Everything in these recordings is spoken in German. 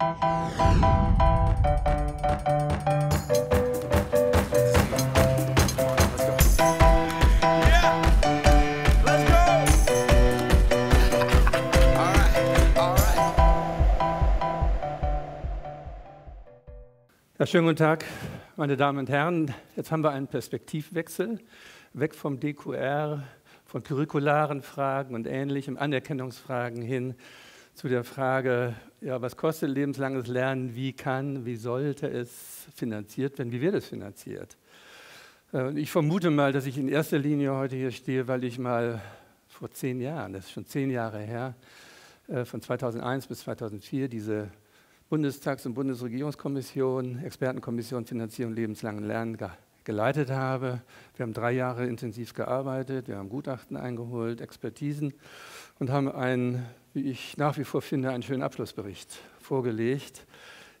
Ja, schönen guten Tag, meine Damen und Herren. Jetzt haben wir einen Perspektivwechsel, weg vom DQR, von curricularen Fragen und ähnlichem, Anerkennungsfragen hin zu der Frage, ja, was kostet lebenslanges Lernen, wie kann, wie sollte es finanziert werden, wie wird es finanziert. Äh, ich vermute mal, dass ich in erster Linie heute hier stehe, weil ich mal vor zehn Jahren, das ist schon zehn Jahre her, äh, von 2001 bis 2004 diese Bundestags- und Bundesregierungskommission, Expertenkommission Finanzierung lebenslangen Lernen geleitet habe. Wir haben drei Jahre intensiv gearbeitet, wir haben Gutachten eingeholt, Expertisen und haben einen, wie ich nach wie vor finde, einen schönen Abschlussbericht vorgelegt,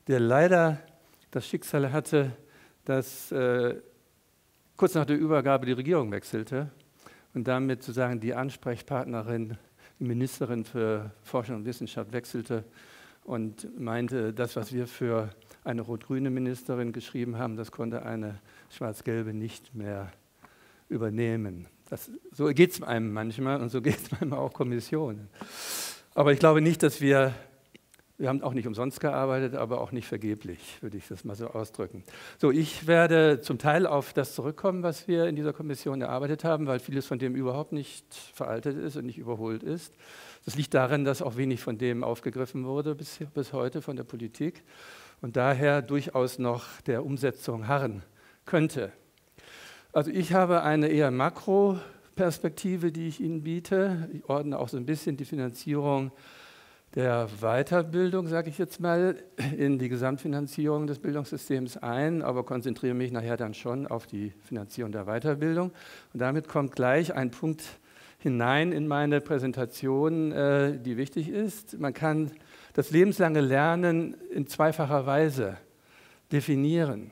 der leider das Schicksal hatte, dass äh, kurz nach der Übergabe die Regierung wechselte und damit sozusagen die Ansprechpartnerin, die Ministerin für Forschung und Wissenschaft wechselte und meinte, das, was wir für eine rot-grüne Ministerin geschrieben haben, das konnte eine schwarz-gelbe nicht mehr übernehmen. Das, so geht es einem manchmal und so geht es manchmal auch Kommissionen. Aber ich glaube nicht, dass wir, wir haben auch nicht umsonst gearbeitet, aber auch nicht vergeblich, würde ich das mal so ausdrücken. So, ich werde zum Teil auf das zurückkommen, was wir in dieser Kommission erarbeitet haben, weil vieles von dem überhaupt nicht veraltet ist und nicht überholt ist. Das liegt daran, dass auch wenig von dem aufgegriffen wurde bis, bis heute von der Politik und daher durchaus noch der Umsetzung harren könnte. Also ich habe eine eher Makroperspektive, die ich Ihnen biete. Ich ordne auch so ein bisschen die Finanzierung der Weiterbildung, sage ich jetzt mal, in die Gesamtfinanzierung des Bildungssystems ein, aber konzentriere mich nachher dann schon auf die Finanzierung der Weiterbildung. Und damit kommt gleich ein Punkt hinein in meine Präsentation, äh, die wichtig ist. Man kann das lebenslange Lernen in zweifacher Weise definieren.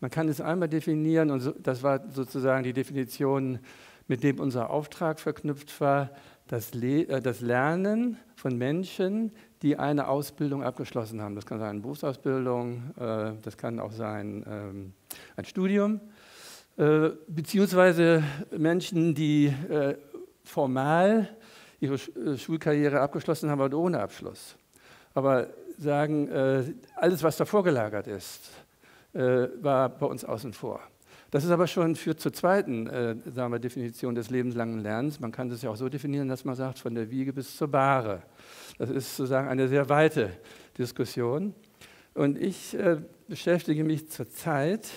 Man kann es einmal definieren, und das war sozusagen die Definition, mit dem unser Auftrag verknüpft war, das, äh, das Lernen von Menschen, die eine Ausbildung abgeschlossen haben. Das kann sein eine Berufsausbildung, äh, das kann auch sein ähm, ein Studium, beziehungsweise Menschen, die formal ihre äh, Schulkarriere abgeschlossen haben, aber ohne Abschluss. Aber sagen, äh, alles, was davor gelagert ist, äh, war bei uns außen vor. Das ist aber schon führt zur zweiten sagen wir, Definition des lebenslangen Lernens. Man kann das ja auch so definieren, dass man sagt, von der Wiege bis zur Bahre. Das ist sozusagen eine sehr weite Diskussion. Und ich beschäftige mich zurzeit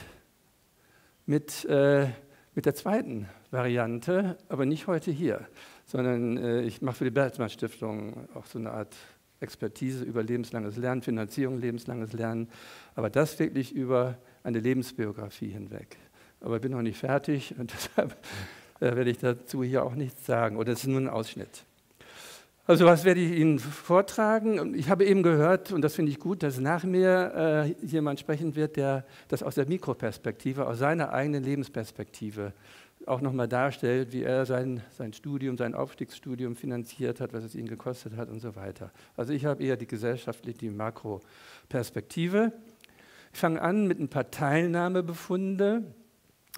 mit, mit der zweiten Variante, aber nicht heute hier, sondern äh, ich mache für die Bertelsmann Stiftung auch so eine Art Expertise über lebenslanges Lernen, Finanzierung lebenslanges Lernen, aber das wirklich über eine Lebensbiografie hinweg. Aber ich bin noch nicht fertig und deshalb äh, werde ich dazu hier auch nichts sagen. Oder es ist nur ein Ausschnitt. Also was werde ich Ihnen vortragen? Ich habe eben gehört, und das finde ich gut, dass nach mir äh, jemand sprechen wird, der das aus der Mikroperspektive, aus seiner eigenen Lebensperspektive auch nochmal darstellt, wie er sein, sein Studium, sein Aufstiegsstudium finanziert hat, was es ihn gekostet hat und so weiter. Also ich habe eher die gesellschaftliche, die Makroperspektive. Ich fange an mit ein paar Teilnahmebefunde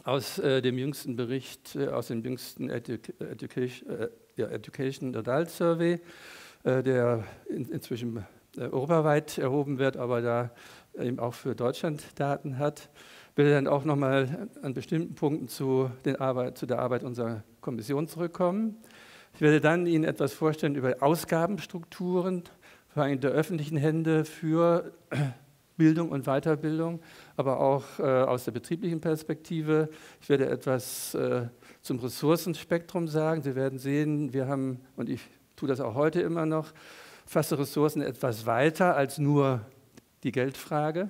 aus äh, dem jüngsten Bericht, äh, aus dem jüngsten Edu Education, äh, ja, Education Adult Survey, äh, der in, inzwischen äh, europaweit erhoben wird, aber da eben auch für Deutschland Daten hat will dann auch nochmal an bestimmten Punkten zu, Arbeit, zu der Arbeit unserer Kommission zurückkommen. Ich werde dann Ihnen etwas vorstellen über Ausgabenstrukturen, vor allem der öffentlichen Hände für Bildung und Weiterbildung, aber auch äh, aus der betrieblichen Perspektive. Ich werde etwas äh, zum Ressourcenspektrum sagen. Sie werden sehen, wir haben, und ich tue das auch heute immer noch, fasse Ressourcen etwas weiter als nur die Geldfrage.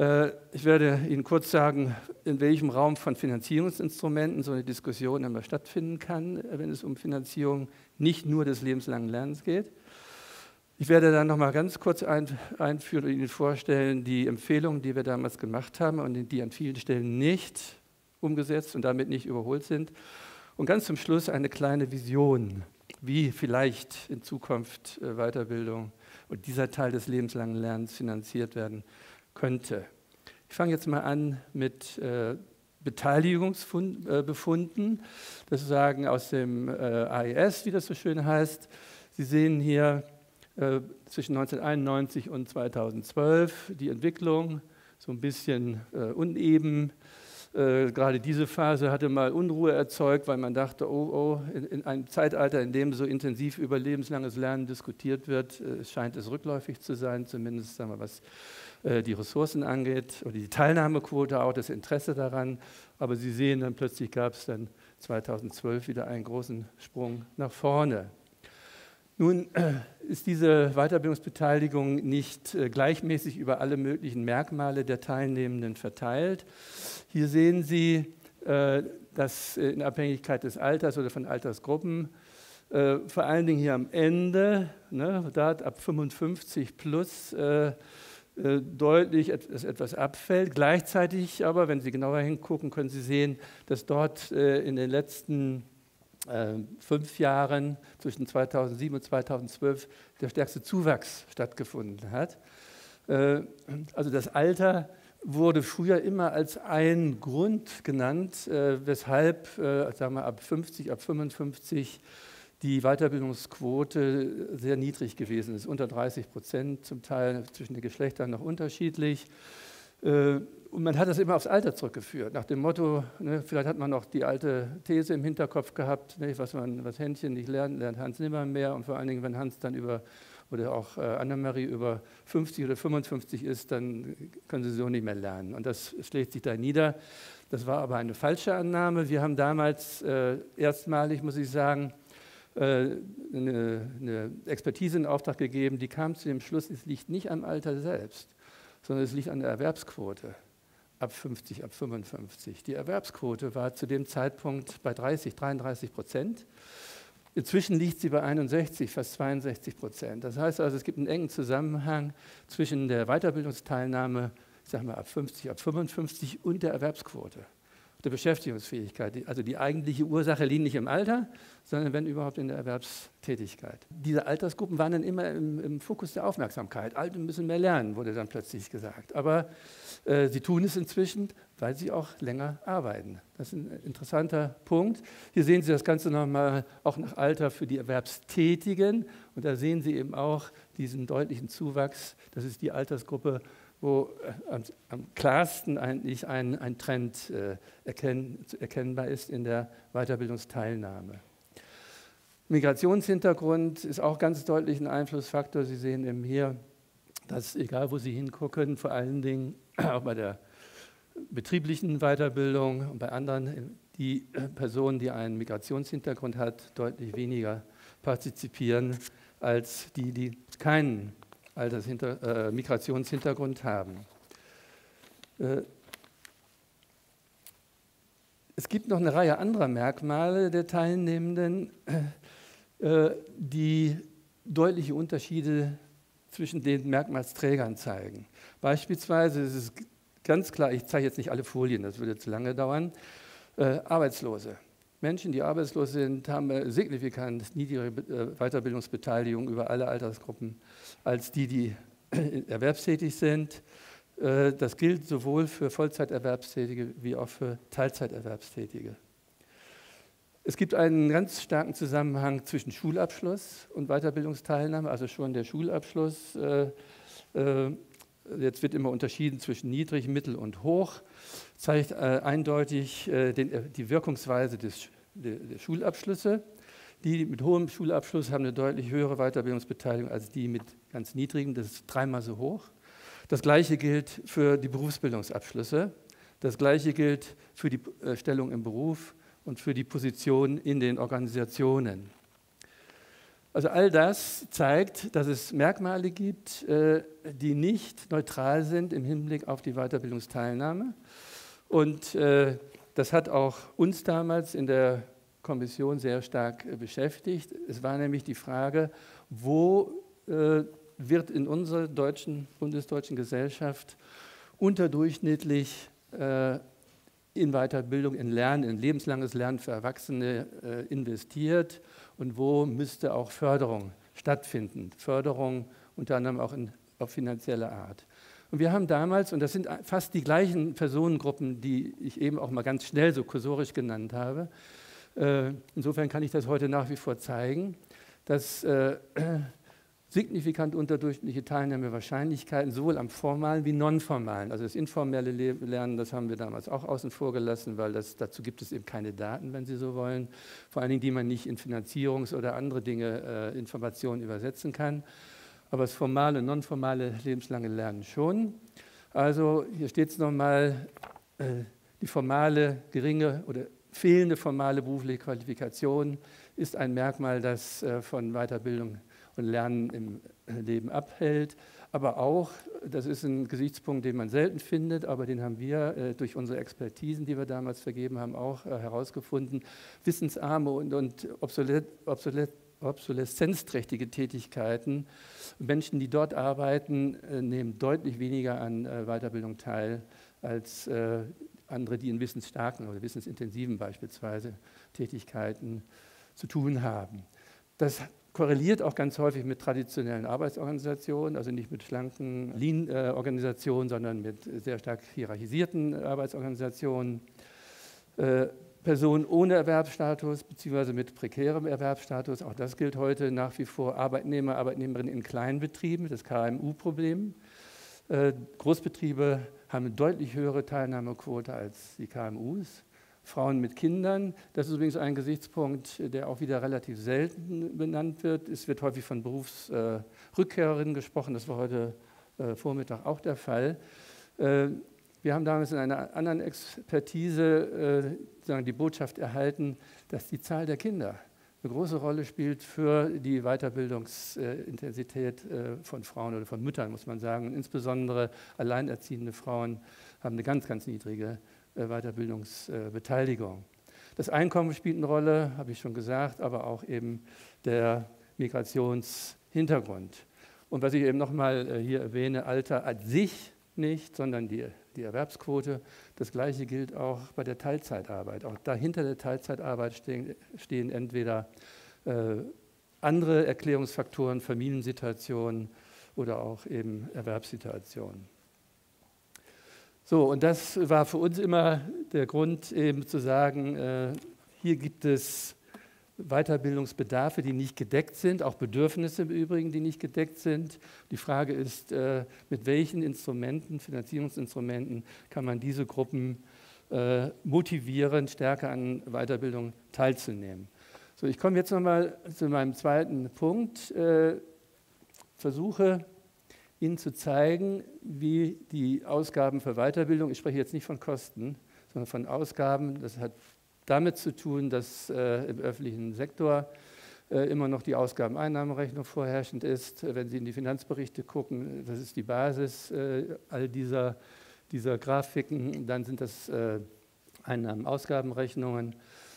Äh, ich werde Ihnen kurz sagen, in welchem Raum von Finanzierungsinstrumenten so eine Diskussion immer stattfinden kann, wenn es um Finanzierung nicht nur des lebenslangen Lernens geht. Ich werde dann noch mal ganz kurz einführen und Ihnen vorstellen, die Empfehlungen, die wir damals gemacht haben und die an vielen Stellen nicht umgesetzt und damit nicht überholt sind. Und ganz zum Schluss eine kleine Vision wie vielleicht in Zukunft äh, Weiterbildung und dieser Teil des lebenslangen Lernens finanziert werden könnte. Ich fange jetzt mal an mit äh, Beteiligungsbefunden, äh, das sagen aus dem äh, AES, wie das so schön heißt. Sie sehen hier äh, zwischen 1991 und 2012 die Entwicklung, so ein bisschen äh, uneben. Äh, gerade diese Phase hatte mal Unruhe erzeugt, weil man dachte, oh, oh, in, in einem Zeitalter, in dem so intensiv über lebenslanges Lernen diskutiert wird, äh, scheint es rückläufig zu sein, zumindest sagen wir, was äh, die Ressourcen angeht oder die Teilnahmequote, auch das Interesse daran. Aber Sie sehen dann plötzlich gab es dann 2012 wieder einen großen Sprung nach vorne. Nun äh, ist diese Weiterbildungsbeteiligung nicht äh, gleichmäßig über alle möglichen Merkmale der Teilnehmenden verteilt. Hier sehen Sie, dass in Abhängigkeit des Alters oder von Altersgruppen vor allen Dingen hier am Ende, ne, da ab 55 plus, äh, deutlich etwas abfällt. Gleichzeitig aber, wenn Sie genauer hingucken, können Sie sehen, dass dort äh, in den letzten äh, fünf Jahren zwischen 2007 und 2012 der stärkste Zuwachs stattgefunden hat. Also das Alter wurde früher immer als ein Grund genannt, weshalb sagen wir, ab 50, ab 55 die Weiterbildungsquote sehr niedrig gewesen ist, unter 30 Prozent, zum Teil zwischen den Geschlechtern noch unterschiedlich. Und man hat das immer aufs Alter zurückgeführt, nach dem Motto, ne, vielleicht hat man noch die alte These im Hinterkopf gehabt, ne, was, man, was Händchen nicht lernt, lernt Hans nimmer mehr. Und vor allen Dingen, wenn Hans dann über, oder auch äh, Annemarie über 50 oder 55 ist, dann können sie so nicht mehr lernen. Und das schlägt sich da nieder. Das war aber eine falsche Annahme. Wir haben damals äh, erstmalig, muss ich sagen, äh, eine, eine Expertise in Auftrag gegeben, die kam zu dem Schluss, es liegt nicht am Alter selbst, sondern es liegt an der Erwerbsquote ab 50, ab 55. Die Erwerbsquote war zu dem Zeitpunkt bei 30, 33 Prozent. Inzwischen liegt sie bei 61, fast 62 Prozent. Das heißt also, es gibt einen engen Zusammenhang zwischen der Weiterbildungsteilnahme, ich sage mal ab 50, ab 55 und der Erwerbsquote der Beschäftigungsfähigkeit. Also die eigentliche Ursache liegt nicht im Alter, sondern wenn überhaupt in der Erwerbstätigkeit. Diese Altersgruppen waren dann immer im, im Fokus der Aufmerksamkeit. Alte müssen mehr lernen, wurde dann plötzlich gesagt. Aber äh, sie tun es inzwischen, weil sie auch länger arbeiten. Das ist ein interessanter Punkt. Hier sehen Sie das Ganze nochmal auch nach Alter für die Erwerbstätigen. Und da sehen Sie eben auch diesen deutlichen Zuwachs. Das ist die Altersgruppe wo äh, am, am, klarsten eigentlich ein, ein Trend äh, erkenn, erkennbar ist in der Weiterbildungsteilnahme. Migrationshintergrund ist auch ganz deutlich ein Einflussfaktor. Sie sehen eben hier, dass egal wo Sie hingucken, vor allen Dingen auch bei der betrieblichen Weiterbildung und bei anderen, die äh, Personen, die einen Migrationshintergrund hat, deutlich weniger partizipieren als die, die keinen Altershinter äh, Migrationshintergrund haben. Äh, es gibt noch eine Reihe anderer Merkmale der Teilnehmenden, äh, die deutliche Unterschiede zwischen den Merkmalsträgern zeigen. Beispielsweise ist es ganz klar, ich zeige jetzt nicht alle Folien, das würde zu lange dauern, äh, Arbeitslose. Menschen, die arbeitslos sind, haben signifikant niedrigere äh, Weiterbildungsbeteiligung über alle Altersgruppen als die, die erwerbstätig sind. Äh, das gilt sowohl für Vollzeiterwerbstätige wie auch für Teilzeiterwerbstätige. Es gibt einen ganz starken Zusammenhang zwischen Schulabschluss und Weiterbildungsteilnahme, also schon der Schulabschluss. Äh, jetzt wird immer unterschieden zwischen niedrig, mittel und hoch zeigt äh, eindeutig äh, äh, die Wirkungsweise des, der, Schulabschlüsse. Die mit hohem Schulabschluss haben eine deutlich höhere Weiterbildungsbeteiligung als die mit ganz niedrigem. Das ist dreimal so hoch. Das Gleiche gilt für die Berufsbildungsabschlüsse. Das Gleiche gilt für die Stellung im Beruf und für die Position in den Organisationen. Also all das zeigt, dass es Merkmale gibt, die nicht neutral sind im Hinblick auf die Weiterbildungsteilnahme und äh, das hat auch uns damals in der Kommission sehr stark äh, beschäftigt. Es war nämlich die Frage, wo äh, wird in unserer deutschen, bundesdeutschen Gesellschaft unterdurchschnittlich in Weiterbildung, in Lernen, in lebenslanges Lernen für Erwachsene investiert und wo müsste auch Förderung stattfinden. Förderung unter anderem auch in, auf finanzielle Art. Und wir haben damals, und das sind fast die gleichen Personengruppen, die ich eben auch mal ganz schnell so kursorisch genannt habe, äh, insofern kann ich das heute nach wie vor zeigen, dass äh, signifikant unterdurchschnittliche Teilnahmewahrscheinlichkeiten sowohl am formalen wie nonformalen, also das informelle Lernen, das haben wir damals auch außen vor gelassen, weil das, dazu gibt es eben keine Daten, wenn Sie so wollen, vor allen Dingen, die man nicht in Finanzierungs- oder andere Dinge, äh, Informationen übersetzen kann, aber das formale, nonformale lebenslange Lernen schon. Also hier steht es nochmal, äh, die formale, geringe oder fehlende formale berufliche Qualifikation ist ein Merkmal, das äh, von Weiterbildung und Lernen im Leben abhält. Aber auch, das ist ein Gesichtspunkt, den man selten findet, aber den haben wir äh, durch unsere Expertisen, die wir damals vergeben haben, auch äh, herausgefunden. Wissensarme und, und obsolet, obsolet, obsoleszenzträchtige Tätigkeiten. Menschen, die dort arbeiten, nehmen deutlich weniger an Weiterbildung teil als andere, die in wissensstarken oder wissensintensiven beispielsweise Tätigkeiten zu tun haben. Das korreliert auch ganz häufig mit traditionellen Arbeitsorganisationen, also nicht mit schlanken Lean-Organisationen, sondern mit sehr stark hierarchisierten Arbeitsorganisationen. Äh, Personen ohne Erwerbsstatus bzw. mit prekärem Erwerbsstatus, auch das gilt heute nach wie vor Arbeitnehmer, Arbeitnehmerinnen in Kleinbetrieben, das KMU-Problem. Äh, Großbetriebe haben eine deutlich höhere Teilnahmequote als die KMUs. Frauen mit Kindern, das ist übrigens ein Gesichtspunkt, der auch wieder relativ selten benannt wird. Es wird häufig von Berufsrückkehrerinnen gesprochen, das war heute äh, Vormittag auch der Fall. Äh, wir haben damals in einer anderen Expertise die Botschaft erhalten, dass die Zahl der Kinder eine große Rolle spielt für die Weiterbildungsintensität äh, von Frauen oder von Müttern, muss man sagen. Und insbesondere alleinerziehende Frauen haben eine ganz, ganz niedrige äh, Weiterbildungsbeteiligung. Das Einkommen spielt eine Rolle, habe ich schon gesagt, aber auch eben der Migrationshintergrund. Und was ich eben nochmal äh, hier erwähne, Alter an sich nicht, sondern die, die Erwerbsquote. Das Gleiche gilt auch bei der Teilzeitarbeit. Auch dahinter der Teilzeitarbeit stehen, stehen entweder äh, andere Erklärungsfaktoren, Familiensituationen oder auch eben Erwerbssituationen. So, und das war für uns immer der Grund, eben zu sagen, äh, hier gibt es Weiterbildungsbedarfe, die nicht gedeckt sind, auch Bedürfnisse im Übrigen, die nicht gedeckt sind. Die Frage ist, äh, mit welchen Instrumenten, Finanzierungsinstrumenten kann man diese Gruppen äh, motivieren, stärker an Weiterbildung teilzunehmen. So, ich komme jetzt nochmal zu meinem zweiten Punkt. Äh, versuche Ihnen zu zeigen, wie die Ausgaben für Weiterbildung, ich spreche jetzt nicht von Kosten, sondern von Ausgaben, das hat damit zu tun, dass äh, im öffentlichen Sektor äh, immer noch die Ausgabeneinnahmenrechnung vorherrschend ist. Wenn Sie in die Finanzberichte gucken, das ist die Basis äh, all dieser, dieser Grafiken, dann sind das äh, Einnahmen-Ausgabenrechnungen.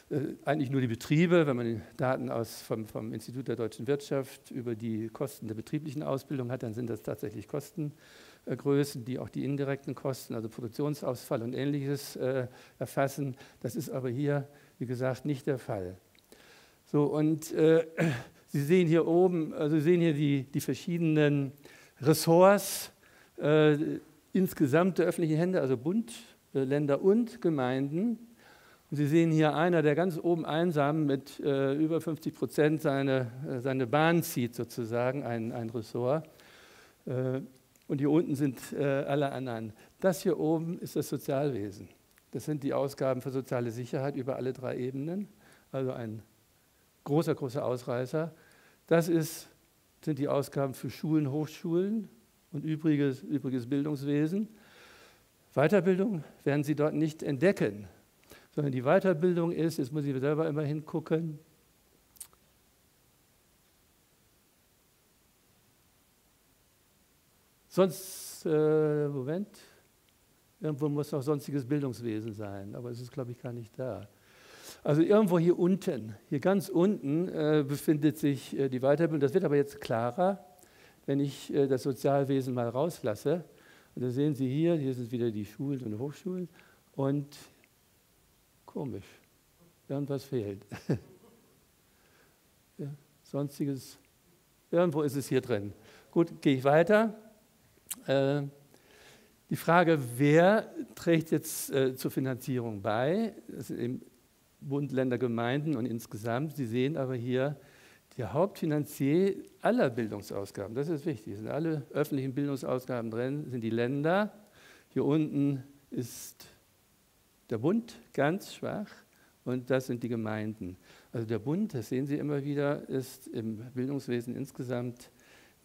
Äh, eigentlich nur die Betriebe, wenn man Daten aus, vom, vom Institut der deutschen Wirtschaft über die Kosten der betrieblichen Ausbildung hat, dann sind das tatsächlich Kosten. Größen, die auch die indirekten Kosten, also Produktionsausfall und ähnliches äh, erfassen. Das ist aber hier, wie gesagt, nicht der Fall. So, und äh, Sie sehen hier oben, also Sie sehen hier die, die verschiedenen Ressorts äh, insgesamt der öffentlichen Hände, also Bund, äh, Länder und Gemeinden. Und Sie sehen hier einer, der ganz oben einsam mit äh, über 50 Prozent seine, äh, seine Bahn zieht, sozusagen, ein, ein Ressort und hier unten sind äh, alle anderen. Das hier oben ist das Sozialwesen. Das sind die Ausgaben für soziale Sicherheit über alle drei Ebenen, also ein großer, großer Ausreißer. Das ist, sind die Ausgaben für Schulen, Hochschulen und übriges, übriges Bildungswesen. Weiterbildung werden Sie dort nicht entdecken, sondern die Weiterbildung ist, jetzt muss ich selber immer hingucken, Sonst, äh, Moment, irgendwo muss noch sonstiges Bildungswesen sein, aber es ist, glaube ich, gar nicht da. Also irgendwo hier unten, hier ganz unten äh, befindet sich äh, die Weiterbildung. Das wird aber jetzt klarer, wenn ich äh, das Sozialwesen mal rauslasse. Und da sehen Sie hier, hier sind wieder die Schulen und Hochschulen. Und komisch, irgendwas fehlt. Sonstiges, irgendwo ist es hier drin. Gut, gehe ich weiter. Äh, die Frage, wer trägt jetzt äh, zur Finanzierung bei? Das sind eben Bund, Länder, Gemeinden und insgesamt. Sie sehen aber hier, der Hauptfinanzier aller Bildungsausgaben, das ist wichtig, sind alle öffentlichen Bildungsausgaben drin, sind die Länder. Hier unten ist der Bund ganz schwach und das sind die Gemeinden. Also der Bund, das sehen Sie immer wieder, ist im Bildungswesen insgesamt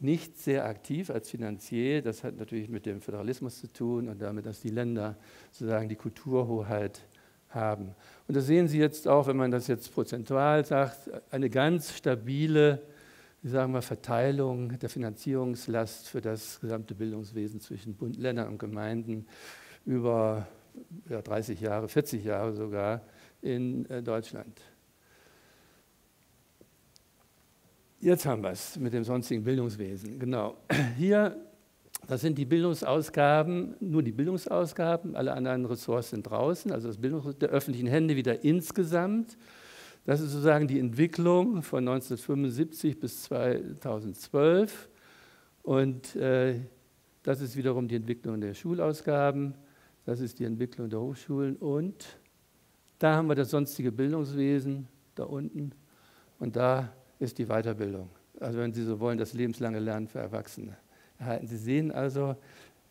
nicht sehr aktiv als Finanzier. Das hat natürlich mit dem Föderalismus zu tun und damit, dass die Länder sozusagen die Kulturhoheit haben. Und das sehen Sie jetzt auch, wenn man das jetzt prozentual sagt, eine ganz stabile wie sagen wir, Verteilung der Finanzierungslast für das gesamte Bildungswesen zwischen Bund, Ländern und Gemeinden über ja, 30 Jahre, 40 Jahre sogar in äh, Deutschland. Jetzt haben wir es mit dem sonstigen Bildungswesen. Genau. Hier, das sind die Bildungsausgaben, nur die Bildungsausgaben, alle anderen Ressorts sind draußen, also das Bildungs der öffentlichen Hände wieder insgesamt. Das ist sozusagen die Entwicklung von 1975 bis 2012. Und äh, das ist wiederum die Entwicklung der Schulausgaben, das ist die Entwicklung der Hochschulen und da haben wir das sonstige Bildungswesen da unten und da ist die Weiterbildung. Also wenn Sie so wollen, das lebenslange Lernen für Erwachsene. Sie sehen also,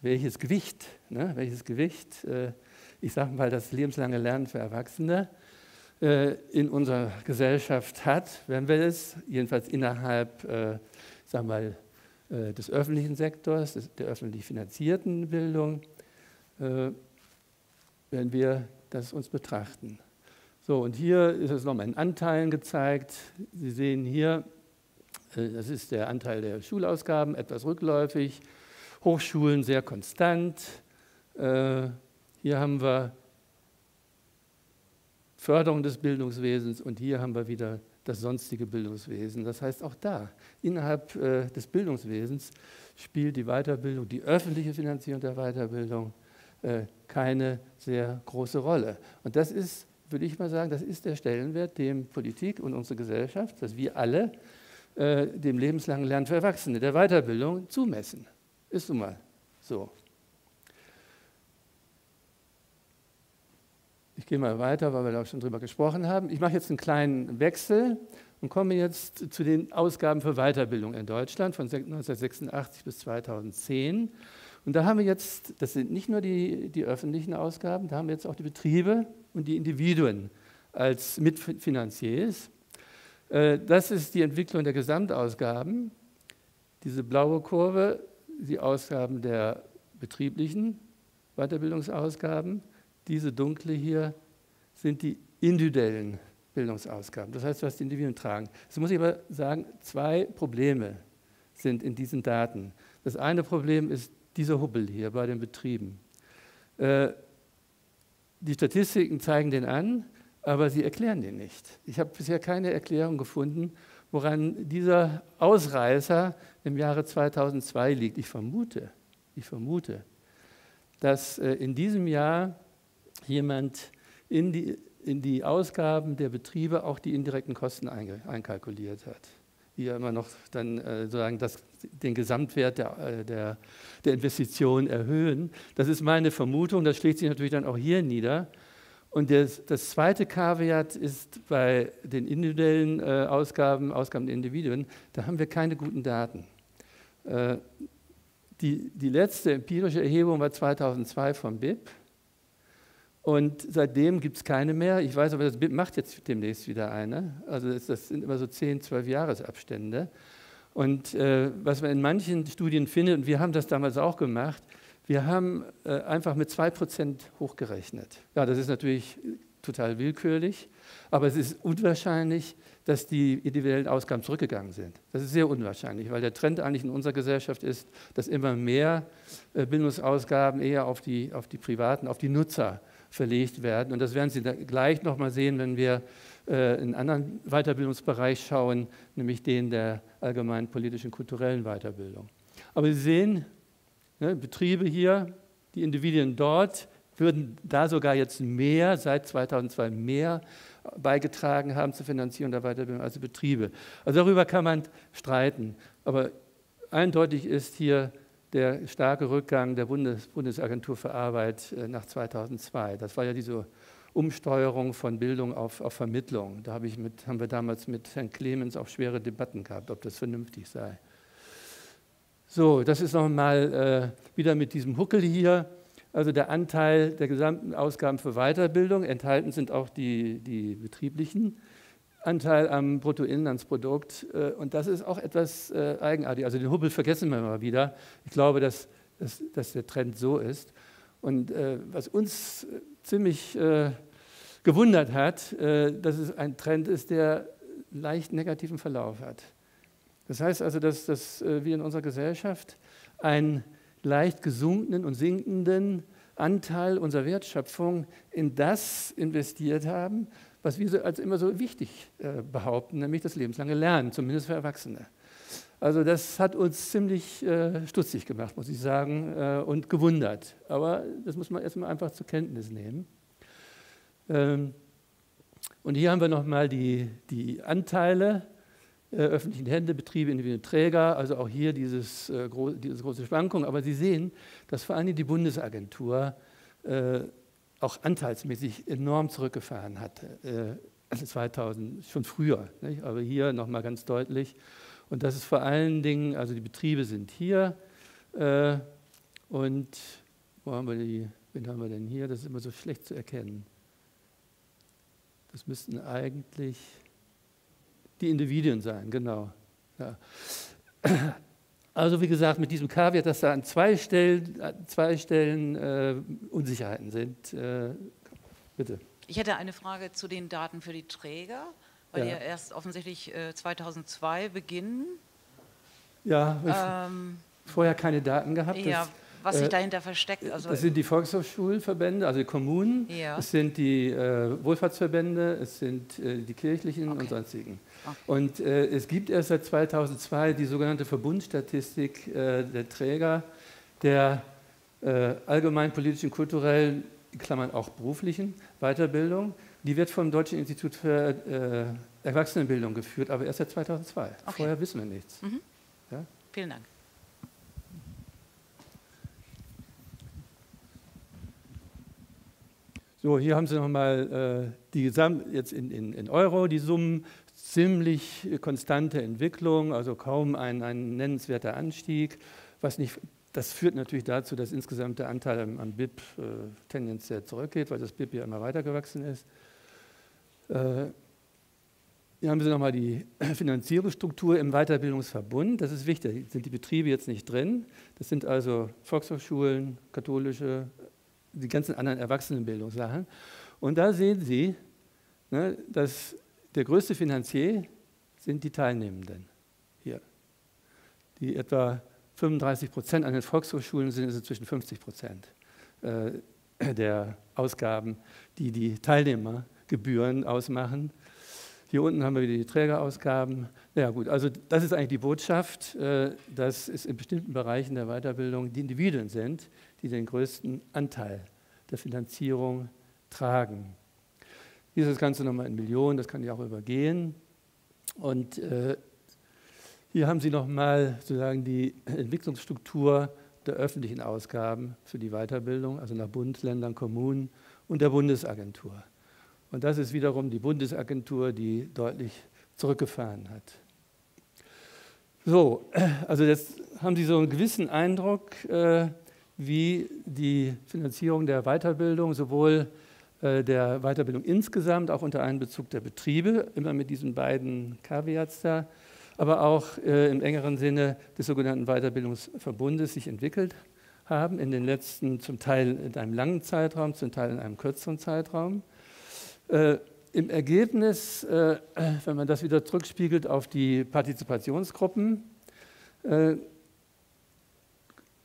welches Gewicht, ne, welches Gewicht, äh, ich sage mal, das lebenslange Lernen für Erwachsene äh, in unserer Gesellschaft hat, wenn wir es, jedenfalls innerhalb, äh, sagen mal, äh, des öffentlichen Sektors, des, der öffentlich finanzierten Bildung, äh, wenn wir das uns betrachten. So, und hier ist es nochmal in Anteilen gezeigt. Sie sehen hier, äh, das ist der Anteil der Schulausgaben, etwas rückläufig, Hochschulen sehr konstant. Äh, hier haben wir Förderung des Bildungswesens und hier haben wir wieder das sonstige Bildungswesen. Das heißt, auch da, innerhalb äh, des Bildungswesens, spielt die Weiterbildung, die öffentliche Finanzierung der Weiterbildung keine sehr große Rolle. Und das ist würde ich mal sagen, das ist der Stellenwert, dem Politik und unsere Gesellschaft, dass wir alle äh, dem lebenslangen Lernen für Erwachsene, der Weiterbildung zumessen. Ist nun mal so. Ich gehe mal weiter, weil wir da auch schon drüber gesprochen haben. Ich mache jetzt einen kleinen Wechsel und komme jetzt zu den Ausgaben für Weiterbildung in Deutschland von 1986 bis 2010. Und da haben wir jetzt, das sind nicht nur die, die öffentlichen Ausgaben, da haben wir jetzt auch die Betriebe und die Individuen als Mitfinanziers. Äh, das ist die Entwicklung der Gesamtausgaben. Diese blaue Kurve, die Ausgaben der betrieblichen Weiterbildungsausgaben. Diese dunkle hier sind die individuellen Bildungsausgaben. Das heißt, was die Individuen tragen. Jetzt muss ich aber sagen, zwei Probleme sind in diesen Daten. Das eine Problem ist dieser Hubbel hier bei den Betrieben. Äh, die Statistiken zeigen den an, aber sie erklären den nicht. Ich habe bisher keine Erklärung gefunden, woran dieser Ausreißer im Jahre 2002 liegt. Ich vermute, ich vermute, dass äh, in diesem Jahr jemand in die, in die Ausgaben der Betriebe auch die indirekten Kosten einkalkuliert hat die ja immer noch dann äh, sozusagen das, den Gesamtwert der, äh, der, der Investition erhöhen. Das ist meine Vermutung, das schlägt sich natürlich dann auch hier nieder. Und das, das zweite Kaviat ist bei den individuellen äh, Ausgaben, Ausgaben der Individuen, da haben wir keine guten Daten. Die, die letzte empirische Erhebung war 2002 vom BIP. Und seitdem gibt es keine mehr. Ich weiß aber, das macht jetzt demnächst wieder eine. Also das, sind immer so 10, 12 Jahresabstände. Und äh, was man in manchen Studien findet, und wir haben das damals auch gemacht, wir haben äh, einfach mit 2% hochgerechnet. Ja, das ist natürlich total willkürlich, aber es ist unwahrscheinlich, dass die individuellen Ausgaben zurückgegangen sind. Das ist sehr unwahrscheinlich, weil der Trend eigentlich in unserer Gesellschaft ist, dass immer mehr äh, Bildungsausgaben eher auf die, auf die privaten, auf die Nutzer verlegt werden. Und das werden Sie gleich nochmal sehen, wenn wir äh, in einen anderen Weiterbildungsbereich schauen, nämlich den der allgemeinen politischen, kulturellen Weiterbildung. Aber Sie sehen, ne, Betriebe hier, die Individuen dort, würden da sogar jetzt mehr, seit 2002 mehr beigetragen haben zur Finanzierung der Weiterbildung als Betriebe. Also darüber kann man streiten. Aber eindeutig ist hier der starke Rückgang der Bundes Bundesagentur für Arbeit äh, nach 2002. Das war ja diese Umsteuerung von Bildung auf, auf Vermittlung. Da hab mit, haben wir damals mit Herrn Clemens auch schwere Debatten gehabt, ob das vernünftig sei. So, das ist nochmal äh, wieder mit diesem Huckel hier. Also der Anteil der gesamten Ausgaben für Weiterbildung, enthalten sind auch die, die betrieblichen Anteil am Bruttoinlandsprodukt. Äh, und das ist auch etwas äh, eigenartig. Also den Hubbel vergessen wir mal wieder. Ich glaube, dass, dass, dass der Trend so ist. Und äh, was uns ziemlich gewundert hat, dass es ein Trend ist, der leicht negativen Verlauf hat. Das heißt also, dass, dass wir in unserer Gesellschaft einen leicht gesunkenen und sinkenden Anteil unserer Wertschöpfung in das investiert haben, was wir als immer so wichtig äh, behaupten, nämlich das lebenslange Lernen, zumindest für Erwachsene. Also das hat uns ziemlich äh, stutzig gemacht, muss ich sagen, äh, und gewundert. Aber das muss man erstmal einfach zur Kenntnis nehmen. Ähm, und hier haben wir nochmal die, die Anteile öffentlichen Hände, Betriebe, individuelle Träger, also auch hier dieses, diese große Schwankung. Aber Sie sehen, dass vor allem die Bundesagentur auch anteilsmäßig enorm zurückgefahren hatte. Äh, 2000, schon früher, nicht? aber hier nochmal ganz deutlich. Und das ist vor allen Dingen, also die Betriebe sind hier äh, und wo haben wir die, wen haben wir denn hier? Das ist immer so schlecht zu erkennen. Das müssten eigentlich die Individuen sein, genau. Ja. Also wie gesagt, mit diesem Kaviar, dass da an zwei Stellen, zwei Stellen äh, Unsicherheiten sind. Äh, bitte. Ich hätte eine Frage zu den Daten für die Träger, weil ja. die ja erst offensichtlich äh, 2002 beginnen. Ja, ähm, vorher keine Daten gehabt. Ja, was sich äh, dahinter versteckt. Also das sind die Volkshochschulverbände, also die Kommunen, ja. es sind die äh, Wohlfahrtsverbände, es sind äh, die kirchlichen okay. und sonstigen. Okay. Und äh, es gibt erst seit 2002 die sogenannte Verbundstatistik äh, der Träger der äh, allgemein politischen, kulturellen, Klammern auch beruflichen Weiterbildung. Die wird vom Deutschen Institut für Erwachsenenbildung geführt, aber erst seit 2002. Okay. Vorher wissen wir nichts. Mhm. Ja? Vielen Dank. So, hier haben Sie nochmal äh, die Gesam jetzt in, in, in, Euro die Summen, ziemlich konstante Entwicklung, also kaum ein, ein nennenswerter Anstieg. Was nicht, das führt natürlich dazu, dass insgesamt der Anteil am, am BIP äh, tendenziell zurückgeht, weil das BIP ja immer weiter gewachsen ist. Äh, hier haben Sie nochmal die Finanzierungsstruktur im Weiterbildungsverbund. Das ist wichtig. Sind die Betriebe jetzt nicht drin. Das sind also Volkshochschulen, katholische, die ganzen anderen Erwachsenenbildungssachen. Und da sehen Sie, ne, dass der größte Finanzier sind die Teilnehmenden hier. Die etwa 35 Prozent an den Volkshochschulen sind, ist inzwischen 50 Prozent äh, der Ausgaben, die die Teilnehmergebühren ausmachen. Hier unten haben wir wieder die Trägerausgaben. Ja gut, also das ist eigentlich die Botschaft, äh, dass es in bestimmten Bereichen der Weiterbildung die Individuen sind, die den größten Anteil der Finanzierung tragen. Hier ist das Ganze nochmal in Millionen, das kann ich auch übergehen. Und äh, hier haben Sie nochmal sozusagen die Entwicklungsstruktur der öffentlichen Ausgaben für die Weiterbildung, also nach Bund, Ländern, Kommunen und der Bundesagentur. Und das ist wiederum die Bundesagentur, die deutlich zurückgefahren hat. So, also jetzt haben Sie so einen gewissen Eindruck, äh, wie die Finanzierung der Weiterbildung, sowohl äh, der Weiterbildung insgesamt, auch unter Einbezug der Betriebe, immer mit diesen beiden Kaviats da, aber auch äh, im engeren Sinne des sogenannten Weiterbildungsverbundes sich entwickelt haben, in den letzten, zum Teil in einem langen Zeitraum, zum Teil in einem kürzeren Zeitraum. Äh, Im Ergebnis, äh, wenn man das wieder zurückspiegelt auf die Partizipationsgruppen, äh,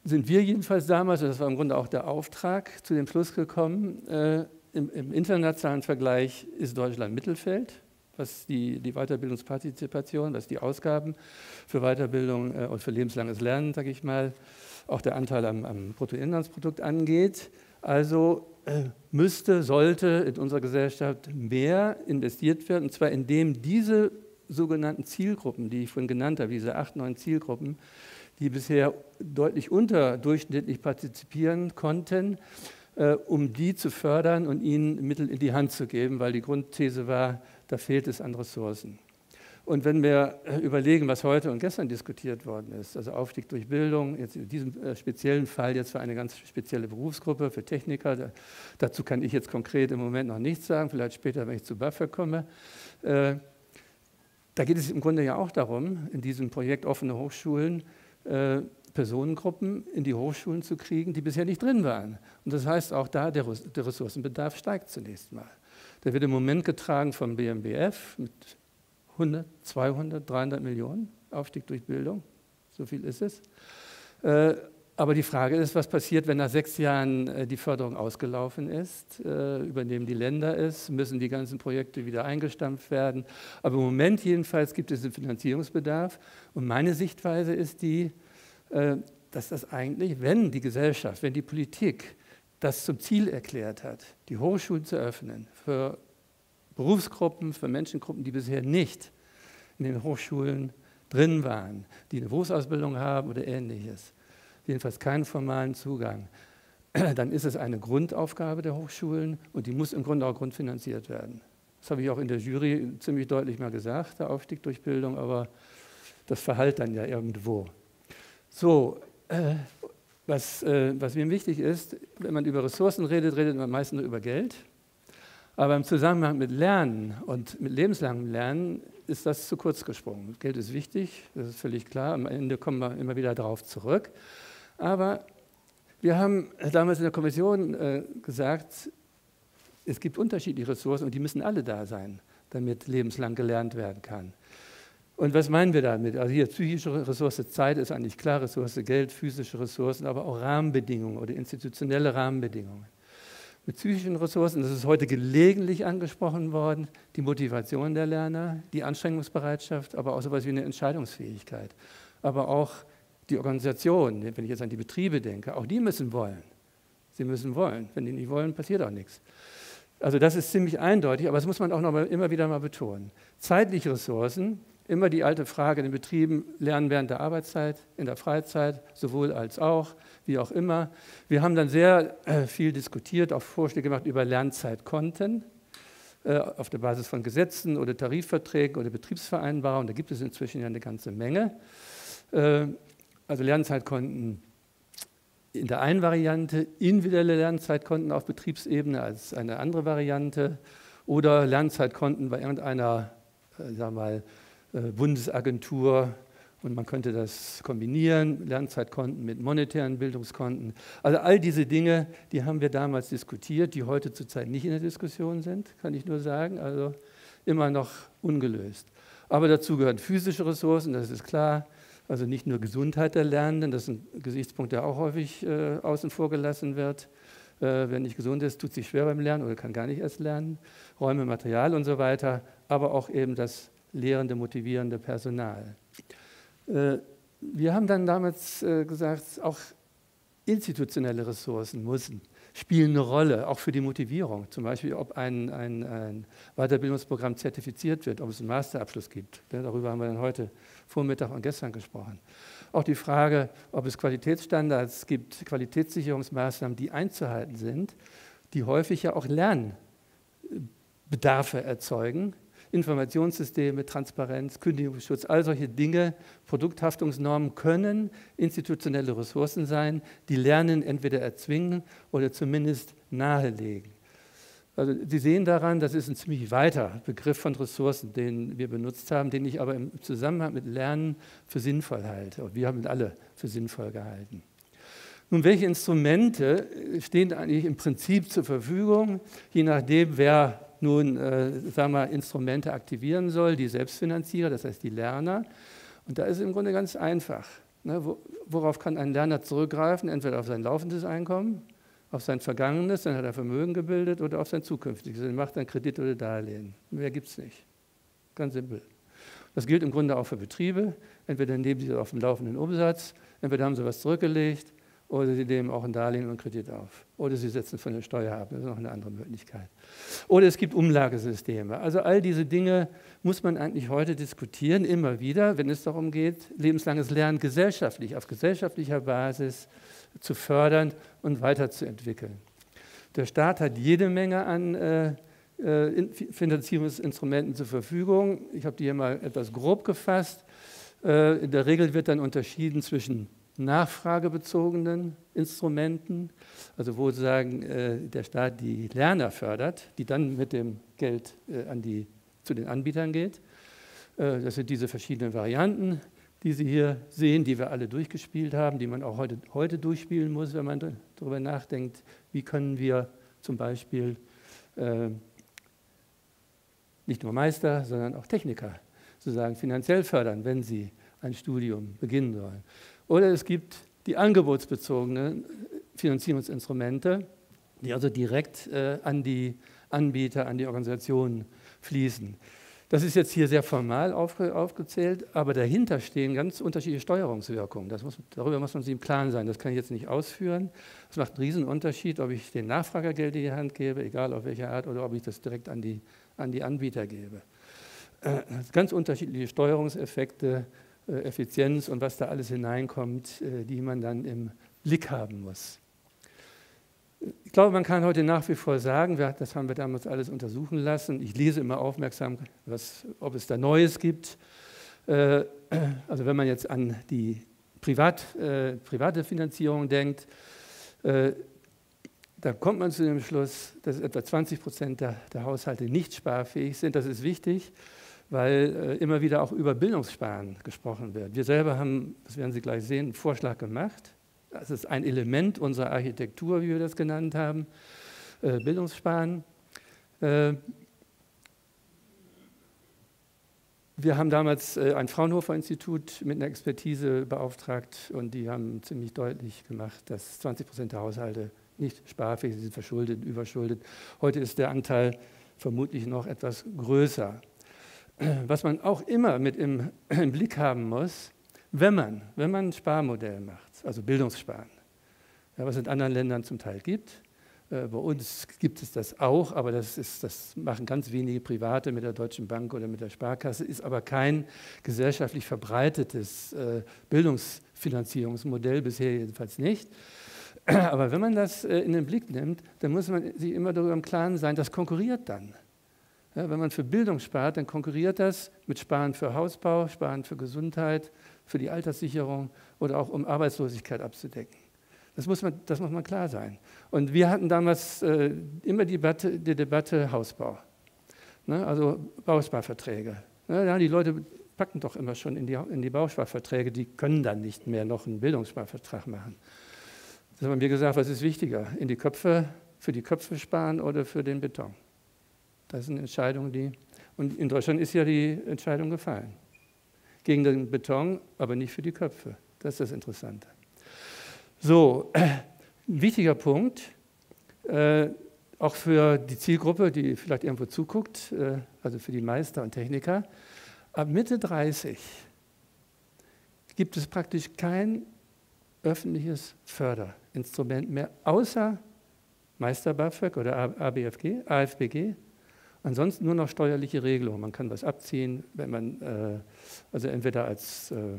sind wir jedenfalls damals, das war im Grunde auch der Auftrag, zu dem Schluss gekommen, äh, im, im, internationalen Vergleich ist Deutschland Mittelfeld, was die, die Weiterbildungspartizipation, was die Ausgaben für Weiterbildung äh, und für lebenslanges Lernen, sage ich mal, auch der Anteil am, am Bruttoinlandsprodukt angeht. Also äh, müsste, sollte in unserer Gesellschaft mehr investiert werden, und zwar indem diese sogenannten Zielgruppen, die ich vorhin genannt habe, diese acht, neun Zielgruppen, die bisher deutlich unterdurchschnittlich partizipieren konnten, äh, um die zu fördern und ihnen Mittel in die Hand zu geben, weil die Grundthese war, da fehlt es an Ressourcen. Und wenn wir äh, überlegen, was heute und gestern diskutiert worden ist, also Aufstieg durch Bildung, jetzt in diesem äh, speziellen Fall jetzt für eine ganz spezielle Berufsgruppe, für Techniker, da, dazu kann ich jetzt konkret im Moment noch nichts sagen, vielleicht später, wenn ich zu BAföG komme. Äh, da geht es im Grunde ja auch darum, in diesem Projekt offene Hochschulen äh, Personengruppen in die Hochschulen zu kriegen, die bisher nicht drin waren. Und das heißt, auch da der, der Ressourcenbedarf steigt zunächst mal. Der wird im Moment getragen vom BMBF mit 100, 200, 300 Millionen Aufstieg durch Bildung. So viel ist es. Äh, aber die Frage ist, was passiert, wenn nach sechs Jahren äh, die Förderung ausgelaufen ist? Äh, übernehmen die Länder es? Müssen die ganzen Projekte wieder eingestampft werden? Aber im Moment jedenfalls gibt es einen Finanzierungsbedarf. Und meine Sichtweise ist die, dass das eigentlich, wenn die Gesellschaft, wenn die Politik das zum Ziel erklärt hat, die Hochschulen zu öffnen für Berufsgruppen, für Menschengruppen, die bisher nicht in den Hochschulen drin waren, die eine Berufsausbildung haben oder ähnliches, jedenfalls keinen formalen Zugang, dann ist es eine Grundaufgabe der Hochschulen und die muss im Grunde auch grundfinanziert werden. Das habe ich auch in der Jury ziemlich deutlich mal gesagt, der Aufstieg durch Bildung, aber das verhallt dann ja irgendwo. So, äh, was, äh, was mir wichtig ist, wenn man über Ressourcen redet, redet man meistens nur über Geld. Aber im Zusammenhang mit Lernen und mit lebenslangem Lernen ist das zu kurz gesprungen. Geld ist wichtig, das ist völlig klar. Am Ende kommen wir immer wieder darauf zurück. Aber wir haben damals in der Kommission äh, gesagt, es gibt unterschiedliche Ressourcen und die müssen alle da sein, damit lebenslang gelernt werden kann. Und was meinen wir damit? Also hier psychische Ressource Zeit ist eigentlich klar, Ressource Geld, physische Ressourcen, aber auch Rahmenbedingungen oder institutionelle Rahmenbedingungen mit psychischen Ressourcen, das ist heute gelegentlich angesprochen worden, die Motivation der Lerner, die Anstrengungsbereitschaft, aber auch so etwas wie eine Entscheidungsfähigkeit. Aber auch die Organisation, wenn ich jetzt an die Betriebe denke, auch die müssen wollen. Sie müssen wollen. Wenn die nicht wollen, passiert auch nichts. Also das ist ziemlich eindeutig, aber das muss man auch noch mal, immer wieder mal betonen. Zeitliche Ressourcen, immer die alte Frage in den Betrieben, lernen während der Arbeitszeit, in der Freizeit, sowohl als auch wie auch immer. Wir haben dann sehr äh, viel diskutiert, auch Vorschläge gemacht über Lernzeitkonten äh, auf der Basis von Gesetzen oder Tarifverträgen oder Betriebsvereinbarungen. Da gibt es inzwischen ja eine ganze Menge. Äh, also Lernzeitkonten in der einen Variante, individuelle Lernzeitkonten auf Betriebsebene als eine andere Variante oder Lernzeitkonten bei irgendeiner, äh, sagen wir mal, Bundesagentur und man könnte das kombinieren, Lernzeitkonten mit monetären Bildungskonten. Also all diese Dinge, die haben wir damals diskutiert, die heute zurzeit nicht in der Diskussion sind, kann ich nur sagen. Also immer noch ungelöst. Aber dazu gehören physische Ressourcen, das ist klar. Also nicht nur Gesundheit der Lernenden, das ist ein Gesichtspunkt, der auch häufig äh, außen vor gelassen wird. Äh, wer nicht gesund ist, tut sich schwer beim Lernen oder kann gar nicht erst lernen. Räume, Material und so weiter, aber auch eben das lehrende, motivierende Personal. Äh, wir haben dann damals äh, gesagt, auch institutionelle Ressourcen müssen, spielen eine Rolle, auch für die Motivierung. Zum Beispiel, ob ein, ein, ein Weiterbildungsprogramm zertifiziert wird, ob es einen Masterabschluss gibt. Darüber haben wir dann heute Vormittag und gestern gesprochen. Auch die Frage, ob es Qualitätsstandards gibt, Qualitätssicherungsmaßnahmen, die einzuhalten sind, die häufig ja auch Lernbedarfe erzeugen, Informationssysteme, Transparenz, Kündigungsschutz, all solche Dinge, Produkthaftungsnormen können institutionelle Ressourcen sein, die Lernen entweder erzwingen oder zumindest nahelegen. Also Sie sehen daran, das ist ein ziemlich weiter Begriff von Ressourcen, den wir benutzt haben, den ich aber im Zusammenhang mit Lernen für sinnvoll halte. Und wir haben ihn alle für sinnvoll gehalten. Nun, welche Instrumente stehen eigentlich im Prinzip zur Verfügung, je nachdem, wer nun äh, sagen wir, Instrumente aktivieren soll, die Selbstfinanzierer, das heißt die Lerner. Und da ist es im Grunde ganz einfach. Ne? Worauf kann ein Lerner zurückgreifen? Entweder auf sein laufendes Einkommen, auf sein vergangenes, dann hat er Vermögen gebildet, oder auf sein zukünftiges. Dann macht er Kredit oder Darlehen. Mehr gibt es nicht. Ganz simpel. Das gilt im Grunde auch für Betriebe. Entweder nehmen sie auf dem laufenden Umsatz, entweder haben sie was zurückgelegt oder Sie nehmen auch ein Darlehen und Kredit auf. Oder Sie setzen von der Steuer ab. Das ist noch eine andere Möglichkeit. Oder es gibt Umlagesysteme. Also all diese Dinge muss man eigentlich heute diskutieren, immer wieder, wenn es darum geht, lebenslanges Lernen gesellschaftlich, auf gesellschaftlicher Basis zu fördern und weiterzuentwickeln. Der Staat hat jede Menge an äh, äh Finanzierungsinstrumenten zur Verfügung. Ich habe die hier mal etwas grob gefasst. Äh, in der Regel wird dann unterschieden zwischen nachfragebezogenen Instrumenten, also wo sagen, äh, der Staat die Lerner fördert, die dann mit dem Geld äh, an die, zu den Anbietern geht. Äh, das sind diese verschiedenen Varianten, die Sie hier sehen, die wir alle durchgespielt haben, die man auch heute, heute durchspielen muss, wenn man darüber nachdenkt, wie können wir zum Beispiel äh, nicht nur Meister, sondern auch Techniker sozusagen finanziell fördern, wenn sie ein Studium beginnen sollen. Oder es gibt die angebotsbezogenen Finanzierungsinstrumente, die also direkt äh, an die Anbieter, an die Organisationen fließen. Das ist jetzt hier sehr formal aufge aufgezählt, aber dahinter stehen ganz unterschiedliche Steuerungswirkungen. Muss, darüber muss man sich im Klaren sein. Das kann ich jetzt nicht ausführen. Es macht einen riesen Unterschied, ob ich den Nachfrager Geld in die Hand gebe, egal auf welche Art, oder ob ich das direkt an die, an die Anbieter gebe. Äh, ganz unterschiedliche Steuerungseffekte Effizienz und was da alles hineinkommt, äh, die man dann im Blick haben muss. Ich glaube, man kann heute nach wie vor sagen, das haben wir damals alles untersuchen lassen. Ich lese immer aufmerksam, was, ob es da Neues gibt. Äh, also wenn man jetzt an die Privat, private Finanzierung denkt, da kommt man zu dem Schluss, dass etwa 20 Prozent der, der Haushalte nicht sparfähig sind. Das ist wichtig weil äh, immer wieder auch über Bildungssparen gesprochen wird. Wir selber haben, das werden Sie gleich sehen, einen Vorschlag gemacht. Das ist ein Element unserer Architektur, wie wir das genannt haben, äh, Bildungssparen. Äh, wir haben damals ein Fraunhofer-Institut mit einer Expertise beauftragt und die haben ziemlich deutlich gemacht, dass 20 Prozent der Haushalte nicht sparfähig sind, verschuldet, überschuldet. Heute ist der Anteil vermutlich noch etwas größer was man auch immer mit im, im, Blick haben muss, wenn man, wenn man ein Sparmodell macht, also Bildungssparen, ja, was es in anderen Ländern zum Teil gibt. Äh, bei uns gibt es das auch, aber das, ist, das machen ganz wenige Private mit der Deutschen Bank oder mit der Sparkasse, ist aber kein gesellschaftlich verbreitetes äh, Bildungsfinanzierungsmodell, bisher jedenfalls nicht. Aber wenn man das äh, in den Blick nimmt, dann muss man sich immer darüber im Klaren sein, das konkurriert dann. Ja, wenn man für Bildung spart, dann konkurriert das mit Sparen für Hausbau, Sparen für Gesundheit, für die Alterssicherung oder auch um Arbeitslosigkeit abzudecken. Das muss, man, das muss man klar sein. Und wir hatten damals äh, immer die Debatte, die Debatte Hausbau, ne? also Bausparverträge. Ne? Ja, die Leute packen doch immer schon in die, in die Bausparverträge, die können dann nicht mehr noch einen Bildungssparvertrag machen. Das haben wir gesagt, was ist wichtiger, in die Köpfe, für die Köpfe sparen oder für den Beton? Das sind Entscheidungen, die. Und in Deutschland ist ja die Entscheidung gefallen. Gegen den Beton, aber nicht für die Köpfe. Das ist das Interessante. So, ein wichtiger Punkt, äh, auch für die Zielgruppe, die vielleicht irgendwo zuguckt, äh, also für die Meister und Techniker. Ab Mitte 30 gibt es praktisch kein öffentliches Förderinstrument mehr, außer Meister BAföG oder ABFG, AFBG Ansonsten nur noch steuerliche Regelungen. Man kann was abziehen, wenn man äh, also entweder als äh,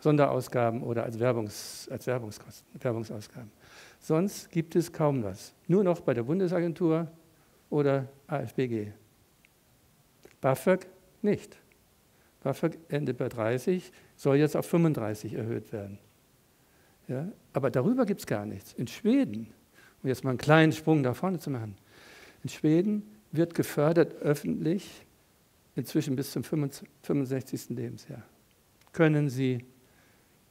Sonderausgaben oder als, Werbungs, als Werbungskosten, Werbungsausgaben. Sonst gibt es kaum was. Nur noch bei der Bundesagentur oder AFBG. BAföG nicht. BAföG endet bei 30, soll jetzt auf 35 erhöht werden. Ja? Aber darüber gibt es gar nichts. In Schweden, um jetzt mal einen kleinen Sprung nach vorne zu machen, in Schweden wird gefördert öffentlich, inzwischen bis zum 65. Lebensjahr. Können Sie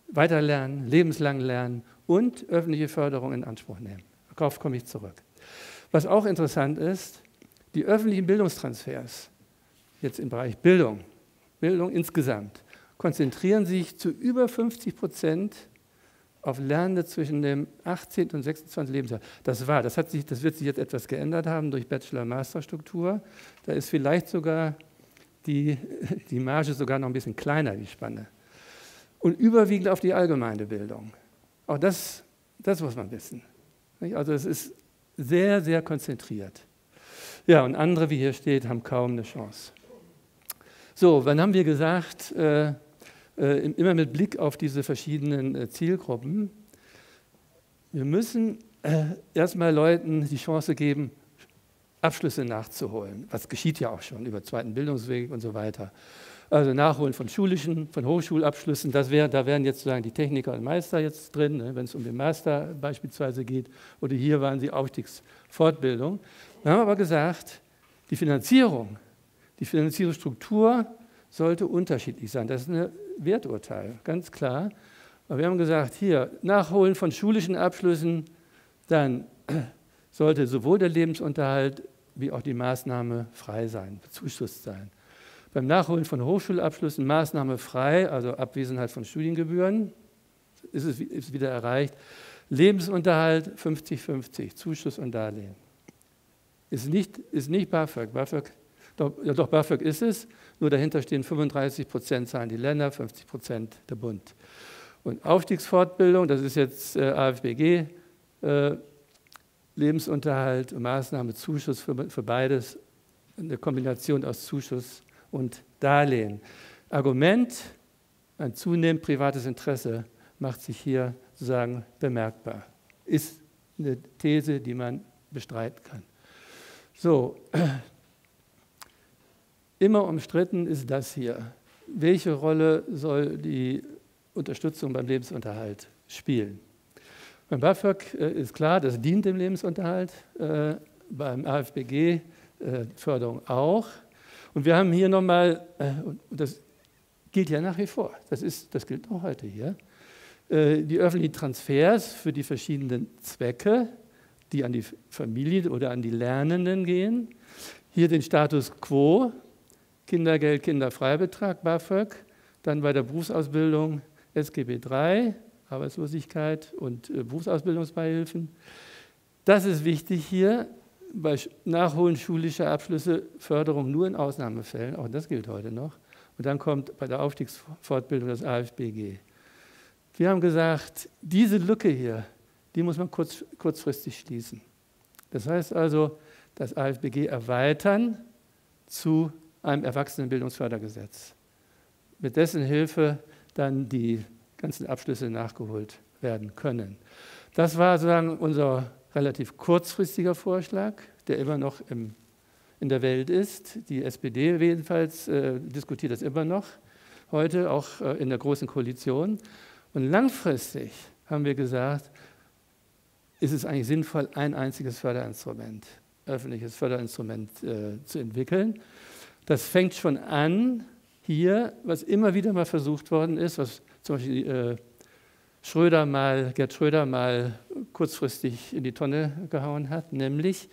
weiterlernen, lebenslang lernen und öffentliche Förderung in Anspruch nehmen. Darauf komme ich zurück. Was auch interessant ist, die öffentlichen Bildungstransfers, jetzt im Bereich Bildung, Bildung insgesamt, konzentrieren sich zu über 50 Prozent auf Lernende zwischen dem 18. und 26. Lebensjahr. Das war, das, hat sich, das wird sich jetzt etwas geändert haben durch Bachelor-Master-Struktur. Da ist vielleicht sogar die, die Marge sogar noch ein bisschen kleiner, die Spanne. Und überwiegend auf die allgemeine Bildung. Auch das Das muss man wissen. Also es ist sehr, sehr konzentriert. Ja, und andere, wie hier steht, haben kaum eine Chance. So, wann haben wir gesagt, äh, immer mit Blick auf diese verschiedenen äh, Zielgruppen, wir müssen äh, erstmal Leuten die Chance geben, Abschlüsse nachzuholen. Was geschieht ja auch schon über zweiten Bildungsweg und so weiter. Also Nachholen von schulischen, von Hochschulabschlüssen, das wär, da wären jetzt sozusagen die Techniker und Meister jetzt drin, ne, wenn es um den Master beispielsweise geht. Oder hier waren sie Aufstiegsfortbildung. Wir haben aber gesagt, die Finanzierung, die Finanzierungsstruktur sollte unterschiedlich sein. Das ist ein Werturteil, ganz klar. Aber wir haben gesagt, hier, Nachholen von schulischen Abschlüssen, dann sollte sowohl der Lebensunterhalt wie auch die Maßnahme frei sein, bezuschusst sein. Beim Nachholen von Hochschulabschlüssen Maßnahme frei, also Abwesenheit von Studiengebühren, ist es ist wieder erreicht. Lebensunterhalt 50-50, Zuschuss und Darlehen. Ist nicht, ist nicht BAföG. BAföG doch, ja, doch, BAföG ist es, nur dahinter stehen 35 Prozent zahlen die Länder, 50 Prozent der Bund. Und Aufstiegsfortbildung, das ist jetzt äh, AFBG, äh, Lebensunterhalt Maßnahme, Zuschuss für, für beides, eine Kombination aus Zuschuss und Darlehen. Argument, ein zunehmend privates Interesse macht sich hier sozusagen bemerkbar. Ist eine These, die man bestreiten kann. So, immer umstritten ist das hier. Welche Rolle soll die Unterstützung beim Lebensunterhalt spielen? Beim BAföG äh, ist klar, das dient dem Lebensunterhalt, äh, beim AFBG äh, Förderung auch. Und wir haben hier nochmal, das gilt ja nach wie vor, das, ist, das gilt auch heute hier, die öffentlichen Transfers für die verschiedenen Zwecke, die an die Familie oder an die Lernenden gehen. Hier den Status quo, Kindergeld, Kinderfreibetrag, BAföG, dann bei der Berufsausbildung SGB III, Arbeitslosigkeit und äh, Berufsausbildungsbeihilfen. Das ist wichtig hier, bei Nachholen schulischer Abschlüsse Förderung nur in Ausnahmefällen, auch das gilt heute noch. Und dann kommt bei der Aufstiegsfortbildung das AFBG. Wir haben gesagt, diese Lücke hier, die muss man kurz, kurzfristig schließen. Das heißt also, das AFBG erweitern zu einem Erwachsenenbildungsfördergesetz, mit dessen Hilfe dann die ganzen Abschlüsse nachgeholt werden können. Das war sozusagen unser relativ kurzfristiger Vorschlag, der immer noch im, in der Welt ist. Die SPD jedenfalls äh, diskutiert das immer noch heute, auch äh, in der Großen Koalition. Und langfristig haben wir gesagt, ist es eigentlich sinnvoll, ein einziges Förderinstrument, öffentliches Förderinstrument äh, zu entwickeln. Das fängt schon an hier, was immer wieder mal versucht worden ist, was zum Beispiel äh, Schröder mal, Gerd Schröder mal kurzfristig in die Tonne gehauen hat, nämlich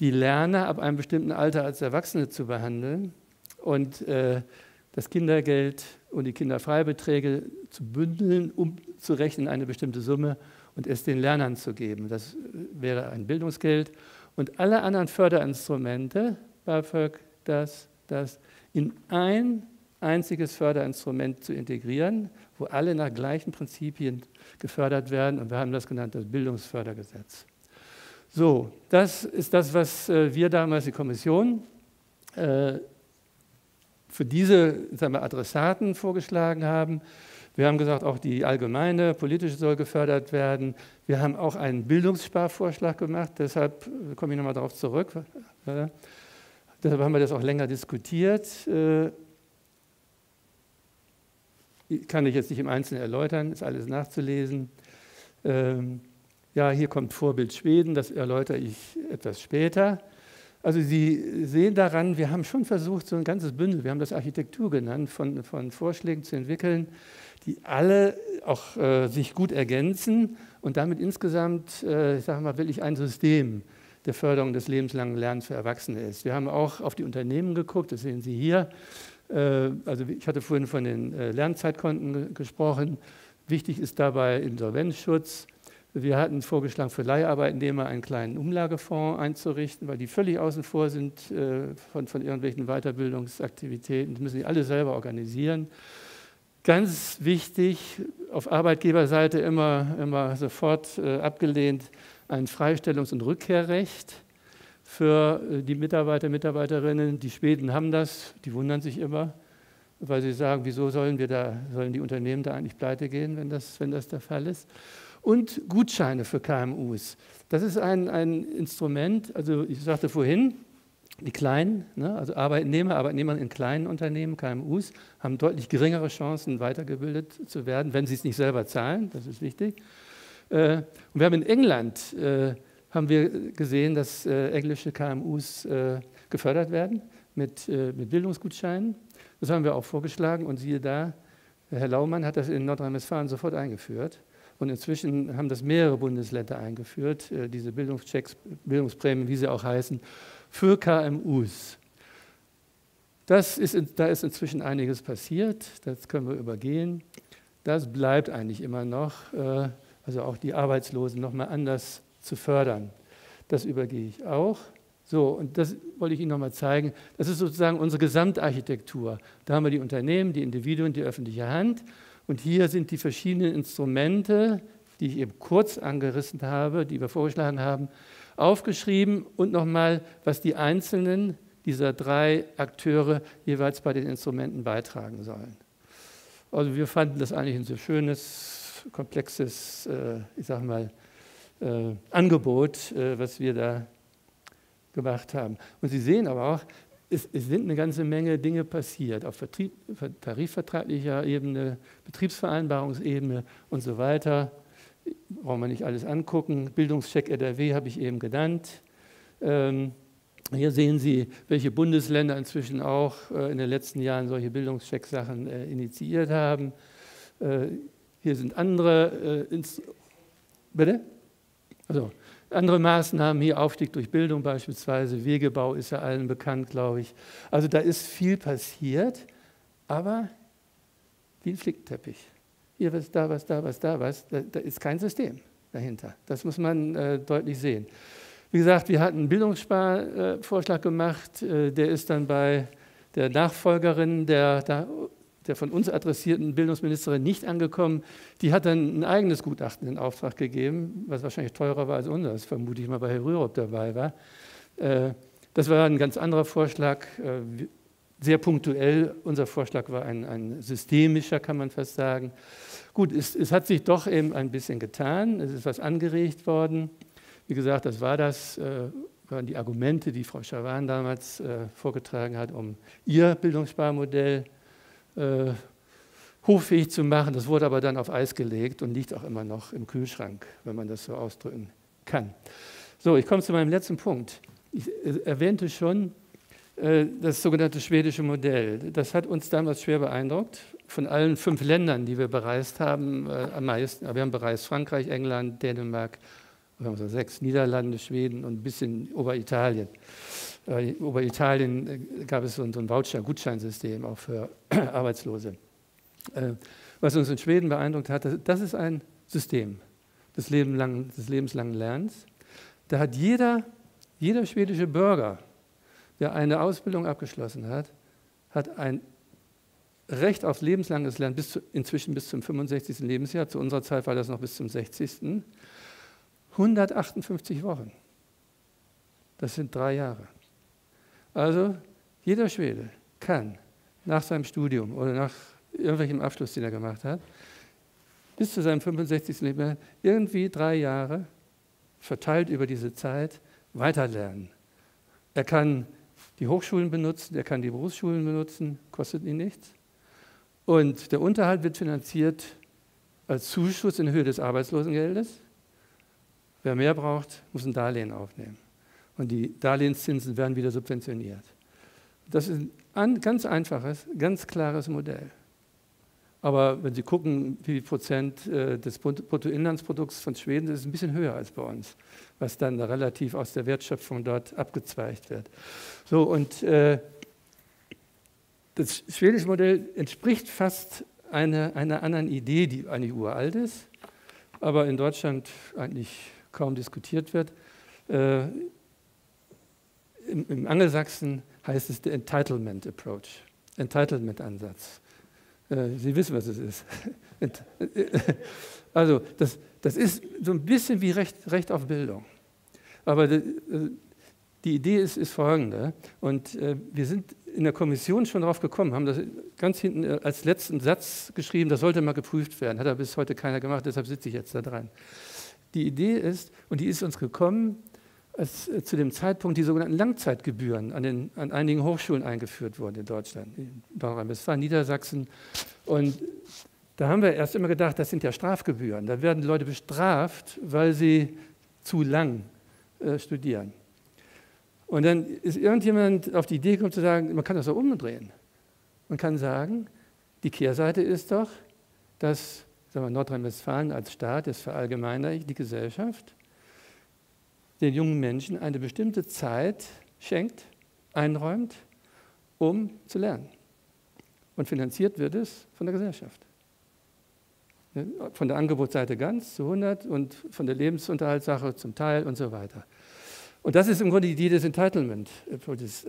die Lerner ab einem bestimmten Alter als Erwachsene zu behandeln und äh, das Kindergeld und die Kinderfreibeträge zu bündeln, um zu rechnen eine bestimmte Summe und es den Lernern zu geben. Das wäre ein Bildungsgeld. Und alle anderen Förderinstrumente, BAföG, das, das, in ein einziges Förderinstrument zu integrieren, wo alle nach gleichen Prinzipien gefördert werden. Und wir haben das genannt das Bildungsfördergesetz. So, das ist das, was äh, wir damals, die Kommission, äh, für diese sagen wir, Adressaten vorgeschlagen haben. Wir haben gesagt, auch die allgemeine politische soll gefördert werden. Wir haben auch einen Bildungssparvorschlag gemacht, deshalb komme ich nochmal darauf zurück. Äh, deshalb haben wir das auch länger diskutiert kann ich jetzt nicht im Einzelnen erläutern, ist alles nachzulesen. Ähm, ja, hier kommt Vorbild Schweden, das erläutere ich etwas später. Also Sie sehen daran, wir haben schon versucht, so ein ganzes Bündel, wir haben das Architektur genannt, von, von Vorschlägen zu entwickeln, die alle auch äh, sich gut ergänzen und damit insgesamt, äh, ich sage mal, wirklich ein System der Förderung des lebenslangen Lernens für Erwachsene ist. Wir haben auch auf die Unternehmen geguckt, das sehen Sie hier. Äh, also ich hatte vorhin von den äh, Lernzeitkonten gesprochen. Wichtig ist dabei Insolvenzschutz. Wir hatten vorgeschlagen, für Leiharbeitnehmer einen kleinen Umlagefonds einzurichten, weil die völlig außen vor sind äh, von, von irgendwelchen Weiterbildungsaktivitäten. Das müssen die alle selber organisieren. Ganz wichtig, auf Arbeitgeberseite immer, immer sofort abgelehnt, ein Freistellungs- und Rückkehrrecht für äh, die Mitarbeiter, Mitarbeiterinnen. Die Schweden haben das, die wundern sich immer, weil sie sagen, wieso sollen wir da, sollen die Unternehmen da eigentlich pleite gehen, wenn das, wenn das der Fall ist. Und Gutscheine für KMUs. Das ist ein, ein Instrument, also ich sagte vorhin, die kleinen, ne, also Arbeitnehmer, Arbeitnehmer in kleinen Unternehmen, KMUs, haben deutlich geringere Chancen, weitergebildet zu werden, wenn sie es nicht selber zahlen. Das ist wichtig. Äh, und wir haben in England äh, haben wir gesehen, dass äh, englische KMUs gefördert werden mit, mit Bildungsgutscheinen. Das haben wir auch vorgeschlagen und siehe da, Herr Laumann hat das in Nordrhein-Westfalen sofort eingeführt. Und inzwischen haben das mehrere Bundesländer eingeführt, diese Bildungschecks, Bildungsprämien, wie sie auch heißen, für KMUs. Das ist, da ist inzwischen einiges passiert, das können wir übergehen. Das bleibt eigentlich immer noch, also auch die Arbeitslosen nochmal anders zu fördern. Das übergehe ich auch. So, und das wollte ich Ihnen nochmal zeigen. Das ist sozusagen unsere Gesamtarchitektur. Da haben wir die Unternehmen, die Individuen, die öffentliche Hand. Und hier sind die verschiedenen Instrumente, die ich eben kurz angerissen habe, die wir vorgeschlagen haben, aufgeschrieben und nochmal, was die einzelnen dieser drei Akteure jeweils bei den Instrumenten beitragen sollen. Also wir fanden das eigentlich ein sehr schönes, komplexes, äh, ich sage mal, äh, Angebot, äh, was wir da gemacht haben. Und Sie sehen aber auch, es, es sind eine ganze Menge Dinge passiert auf Vertrieb, tarifvertraglicher Ebene, Betriebsvereinbarungsebene und so weiter brauchen wir nicht alles angucken. Bildungscheck NRW habe ich eben genannt. Ähm, hier sehen Sie, welche Bundesländer inzwischen auch äh, in den letzten Jahren solche Bildungscheck-Sachen äh, initiiert haben. Äh, hier sind andere, äh, bitte? Also, andere Maßnahmen, hier Aufstieg durch Bildung beispielsweise, Wegebau ist ja allen bekannt, glaube ich. Also da ist viel passiert, aber wie ein Flickteppich hier was, da was, da was, da was. Da, da ist kein System dahinter. Das muss man äh, deutlich sehen. Wie gesagt, wir hatten einen Bildungssparvorschlag äh, gemacht, äh, der ist dann bei der Nachfolgerin der, der, der, von uns adressierten Bildungsministerin nicht angekommen. Die hat dann ein eigenes Gutachten in Auftrag gegeben, was wahrscheinlich teurer war als unseres, vermute ich mal, bei Herr Rürup dabei war. Äh, das war ein ganz anderer Vorschlag. Äh, sehr punktuell. Unser Vorschlag war ein, ein systemischer, kann man fast sagen. Gut, es, es, hat sich doch eben ein bisschen getan. Es ist was angeregt worden. Wie gesagt, das war das, äh, waren die Argumente, die Frau Schawan damals vorgetragen hat, um ihr Bildungssparmodell äh, hoffähig zu machen. Das wurde aber dann auf Eis gelegt und liegt auch immer noch im Kühlschrank, wenn man das so ausdrücken kann. So, ich komme zu meinem letzten Punkt. Ich äh, erwähnte schon, äh, das sogenannte schwedische Modell. Das hat uns damals schwer beeindruckt. Von allen fünf Ländern, die wir bereist haben, äh, am meisten. Wir haben bereist Frankreich, England, Dänemark, wir haben so sechs, Niederlande, Schweden und ein bisschen Oberitalien. Äh, Oberitalien äh, gab es so ein, Voucher-Gutscheinsystem auch für Arbeitslose. Äh, was uns in Schweden beeindruckt hat, das ist ein System des, lebenslangen, des lebenslangen Lernens. Da hat jeder, jeder schwedische Bürger der eine Ausbildung abgeschlossen hat, hat ein Recht auf lebenslanges Lernen bis zu, inzwischen bis zum 65. Lebensjahr. Zu unserer Zeit war das noch bis zum 60. 158 Wochen. Das sind drei Jahre. Also jeder Schwede kann nach seinem Studium oder nach irgendwelchem Abschluss, den er gemacht hat, bis zu seinem 65. Lebensjahr irgendwie drei Jahre verteilt über diese Zeit weiterlernen. Er kann die Hochschulen benutzen, er kann die Berufsschulen benutzen, kostet ihn nichts. Und der Unterhalt wird finanziert als Zuschuss in Höhe des Arbeitslosengeldes. Wer mehr braucht, muss ein Darlehen aufnehmen. Und die Darlehenszinsen werden wieder subventioniert. Das ist ein ganz einfaches, ganz klares Modell. Aber wenn Sie gucken, wie viel Prozent äh, des Bruttoinlandsprodukts von Schweden ist, ist es ein bisschen höher als bei uns, was dann relativ aus der Wertschöpfung dort abgezweigt wird. So, und äh, das schwedische Modell entspricht fast einer, einer anderen Idee, die eigentlich uralt ist, aber in Deutschland eigentlich kaum diskutiert wird. Äh, im, Im Angelsachsen heißt es der Entitlement Approach, Entitlement-Ansatz. Äh, Sie wissen, was es ist. Also das, das ist so ein bisschen wie Recht, Recht auf Bildung. Aber die, äh, die Idee ist, ist folgende. Und äh, wir sind in der Kommission schon darauf gekommen, haben das ganz hinten als letzten Satz geschrieben, das sollte mal geprüft werden. Hat aber bis heute keiner gemacht, deshalb sitze ich jetzt da dran. Die Idee ist, und die ist uns gekommen, als äh, zu dem Zeitpunkt die sogenannten Langzeitgebühren an, den, an einigen Hochschulen eingeführt wurden in Deutschland, in Nordrhein-Westfalen, Niedersachsen. Und da haben wir erst immer gedacht, das sind ja Strafgebühren. Da werden Leute bestraft, weil sie zu lang äh, studieren. Und dann ist irgendjemand auf die Idee gekommen zu sagen, man kann das auch umdrehen. Man kann sagen, die Kehrseite ist doch, dass Nordrhein-Westfalen als Staat, das verallgemeinert die Gesellschaft, den jungen Menschen eine bestimmte Zeit schenkt, einräumt, um zu lernen. Und finanziert wird es von der Gesellschaft. Von der Angebotsseite ganz zu 100 und von der Lebensunterhaltssache zum Teil und so weiter. Und das ist im Grunde die Idee des Entitlement.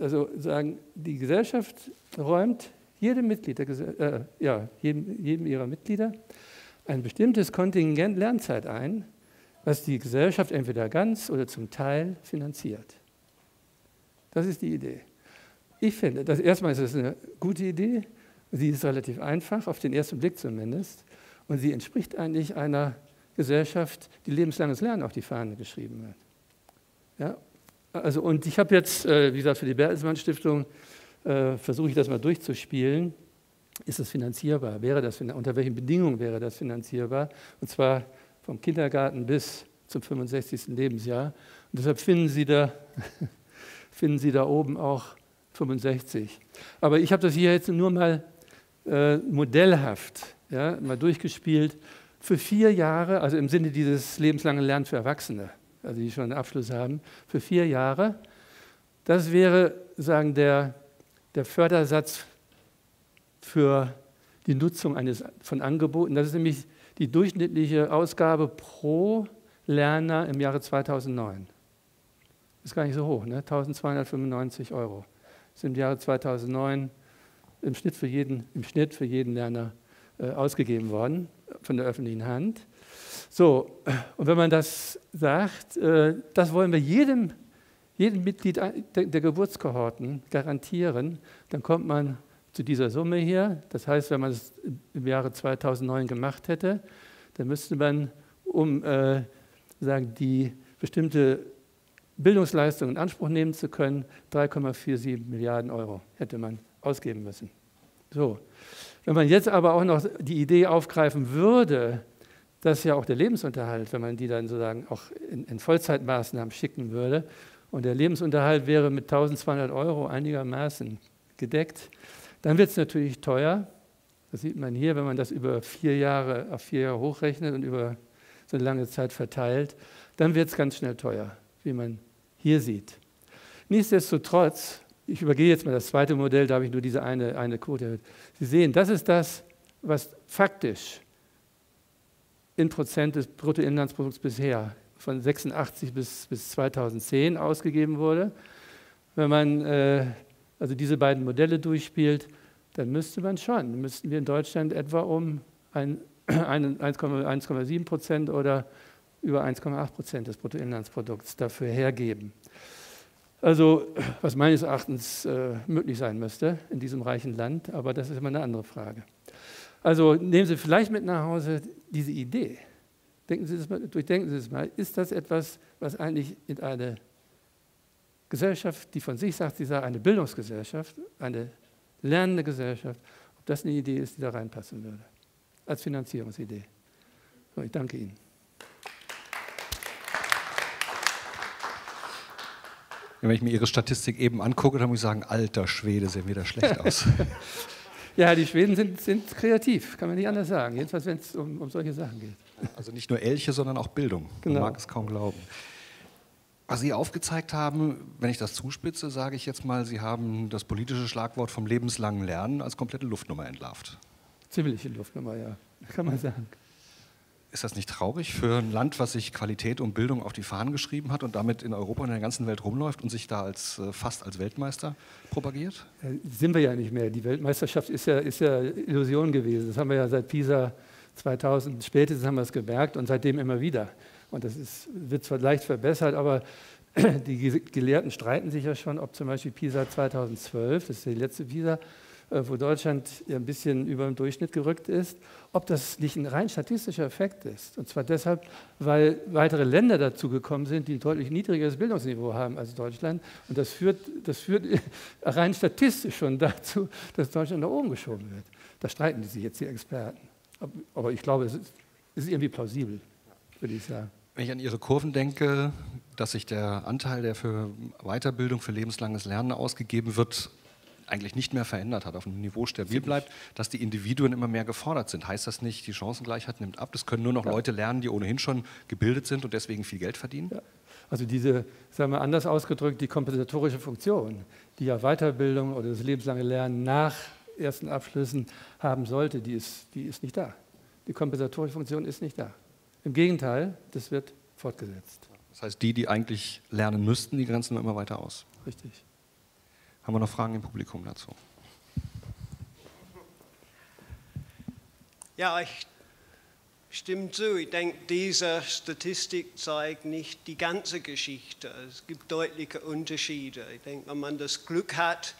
Also sagen, die Gesellschaft räumt jedem Mitglied, äh, ja, jedem, jedem ihrer Mitglieder ein bestimmtes Kontingent Lernzeit ein, was die Gesellschaft entweder ganz oder zum Teil finanziert. Das ist die Idee. Ich finde, dass erstmal ist es eine gute Idee. Sie ist relativ einfach, auf den ersten Blick zumindest. Und sie entspricht eigentlich einer Gesellschaft, die lebenslanges Lernen auf die Fahne geschrieben hat. Ja? Also, und ich habe jetzt, äh, wie gesagt, für die Bertelsmann Stiftung äh, versuche ich das mal durchzuspielen. Ist das finanzierbar? Wäre das, unter welchen Bedingungen wäre das finanzierbar? Und zwar vom Kindergarten bis zum 65. Lebensjahr. Und deshalb finden Sie da, finden Sie da oben auch 65. Aber ich habe das hier jetzt nur mal äh, modellhaft ja, mal durchgespielt für vier Jahre, also im Sinne dieses lebenslangen Lernens für Erwachsene, also die schon einen Abschluss haben, für vier Jahre. Das wäre sagen der, der Fördersatz für die Nutzung eines, von Angeboten. Das ist nämlich die durchschnittliche Ausgabe pro Lerner im Jahre 2009. Ist gar nicht so hoch, ne? 1295 Euro. Ist im Jahre 2009 im Schnitt für jeden, im Schnitt für jeden Lerner äh, ausgegeben worden von der öffentlichen Hand. So, und wenn man das sagt, äh, das wollen wir jedem, jedem Mitglied der Geburtskohorten garantieren, dann kommt man zu dieser Summe hier. Das heißt, wenn man es im Jahre 2009 gemacht hätte, dann müsste man, um äh, sagen, die bestimmte Bildungsleistung in Anspruch nehmen zu können, 3,47 Milliarden Euro hätte man ausgeben müssen. So. Wenn man jetzt aber auch noch die Idee aufgreifen würde, dass ja auch der Lebensunterhalt, wenn man die dann sozusagen auch in, in Vollzeitmaßnahmen schicken würde, und der Lebensunterhalt wäre mit 1200 Euro einigermaßen gedeckt, dann wird es natürlich teuer. Das sieht man hier, wenn man das über vier Jahre auf vier Jahre hochrechnet und über so eine lange Zeit verteilt, dann wird es ganz schnell teuer, wie man hier sieht. Nichtsdestotrotz, ich übergehe jetzt mal das zweite Modell, da habe ich nur diese eine, eine Quote. Sie sehen, das ist das, was faktisch in Prozent des Bruttoinlandsprodukts bisher von 86 bis, bis 2010 ausgegeben wurde. Wenn man äh, also diese beiden Modelle durchspielt, dann müsste man schon, müssten wir in Deutschland etwa um 1,7 Prozent oder über 1,8 Prozent des Bruttoinlandsprodukts dafür hergeben. Also was meines Erachtens äh, möglich sein müsste in diesem reichen Land, aber das ist immer eine andere Frage. Also nehmen Sie vielleicht mit nach Hause diese Idee. Denken Sie das mal, durchdenken Sie das mal. Ist das etwas, was eigentlich in eine Gesellschaft, die von sich sagt, sie sei eine Bildungsgesellschaft, eine lernende Gesellschaft, ob das eine Idee ist, die da reinpassen würde, als Finanzierungsidee. So, ich danke Ihnen. Wenn ich mir Ihre Statistik eben angucke, dann muss ich sagen, alter Schwede, sehen wir da schlecht aus. ja, die Schweden sind, sind, kreativ, kann man nicht anders sagen. Jedenfalls, wenn es um, um solche Sachen geht. Also nicht nur Elche, sondern auch Bildung. Genau. Man mag es kaum glauben. Was Sie aufgezeigt haben, wenn ich das zuspitze, sage ich jetzt mal, Sie haben das politische Schlagwort vom lebenslangen Lernen als komplette Luftnummer entlarvt. Ziemliche Luftnummer, ja, kann man sagen. Ist das nicht traurig für ein Land, was sich Qualität und Bildung auf die Fahnen geschrieben hat und damit in Europa und in der ganzen Welt rumläuft und sich da als, äh, fast als Weltmeister propagiert? Sind wir ja nicht mehr. Die Weltmeisterschaft ist ja, ist ja Illusion gewesen. Das haben wir ja seit Pisa 2000, spätestens haben wir es gemerkt und seitdem immer wieder. Und das ist, wird zwar leicht verbessert, aber die Gelehrten streiten sich ja schon, ob zum Beispiel Pisa 2012, das ist die letzte Pisa, äh, wo Deutschland ein bisschen über dem Durchschnitt gerückt ist, ob das nicht ein rein statistischer Effekt ist. Und zwar deshalb, weil weitere Länder dazu gekommen sind, die ein deutlich niedrigeres Bildungsniveau haben als Deutschland. Und das führt, das führt rein statistisch schon dazu, dass Deutschland nach oben geschoben wird. Da streiten die sich jetzt die Experten. Aber ich glaube, es ist irgendwie plausibel, würde ich sagen. Wenn ich an Ihre Kurven denke, dass sich der Anteil, der für Weiterbildung, für lebenslanges Lernen ausgegeben wird, eigentlich nicht mehr verändert hat, auf einem Niveau stabil bleibt, dass die Individuen immer mehr gefordert sind. Heißt das nicht, die Chancengleichheit nimmt ab? Das können nur noch ja. Leute lernen, die ohnehin schon gebildet sind und deswegen viel Geld verdienen? Ja. Also diese, sagen wir anders ausgedrückt, die kompensatorische Funktion, die ja Weiterbildung oder das lebenslange Lernen nach ersten Abschlüssen haben sollte, die ist, die ist nicht da. Die kompensatorische Funktion ist nicht da. Im Gegenteil, das wird fortgesetzt. Das heißt, die, die eigentlich lernen müssten, die grenzen immer weiter aus. Richtig. Haben wir noch Fragen im Publikum dazu? Ja, ich stimme zu. Ich denke, diese Statistik zeigt nicht die ganze Geschichte. Es gibt deutliche Unterschiede. Ich denke, wenn man das Glück hat,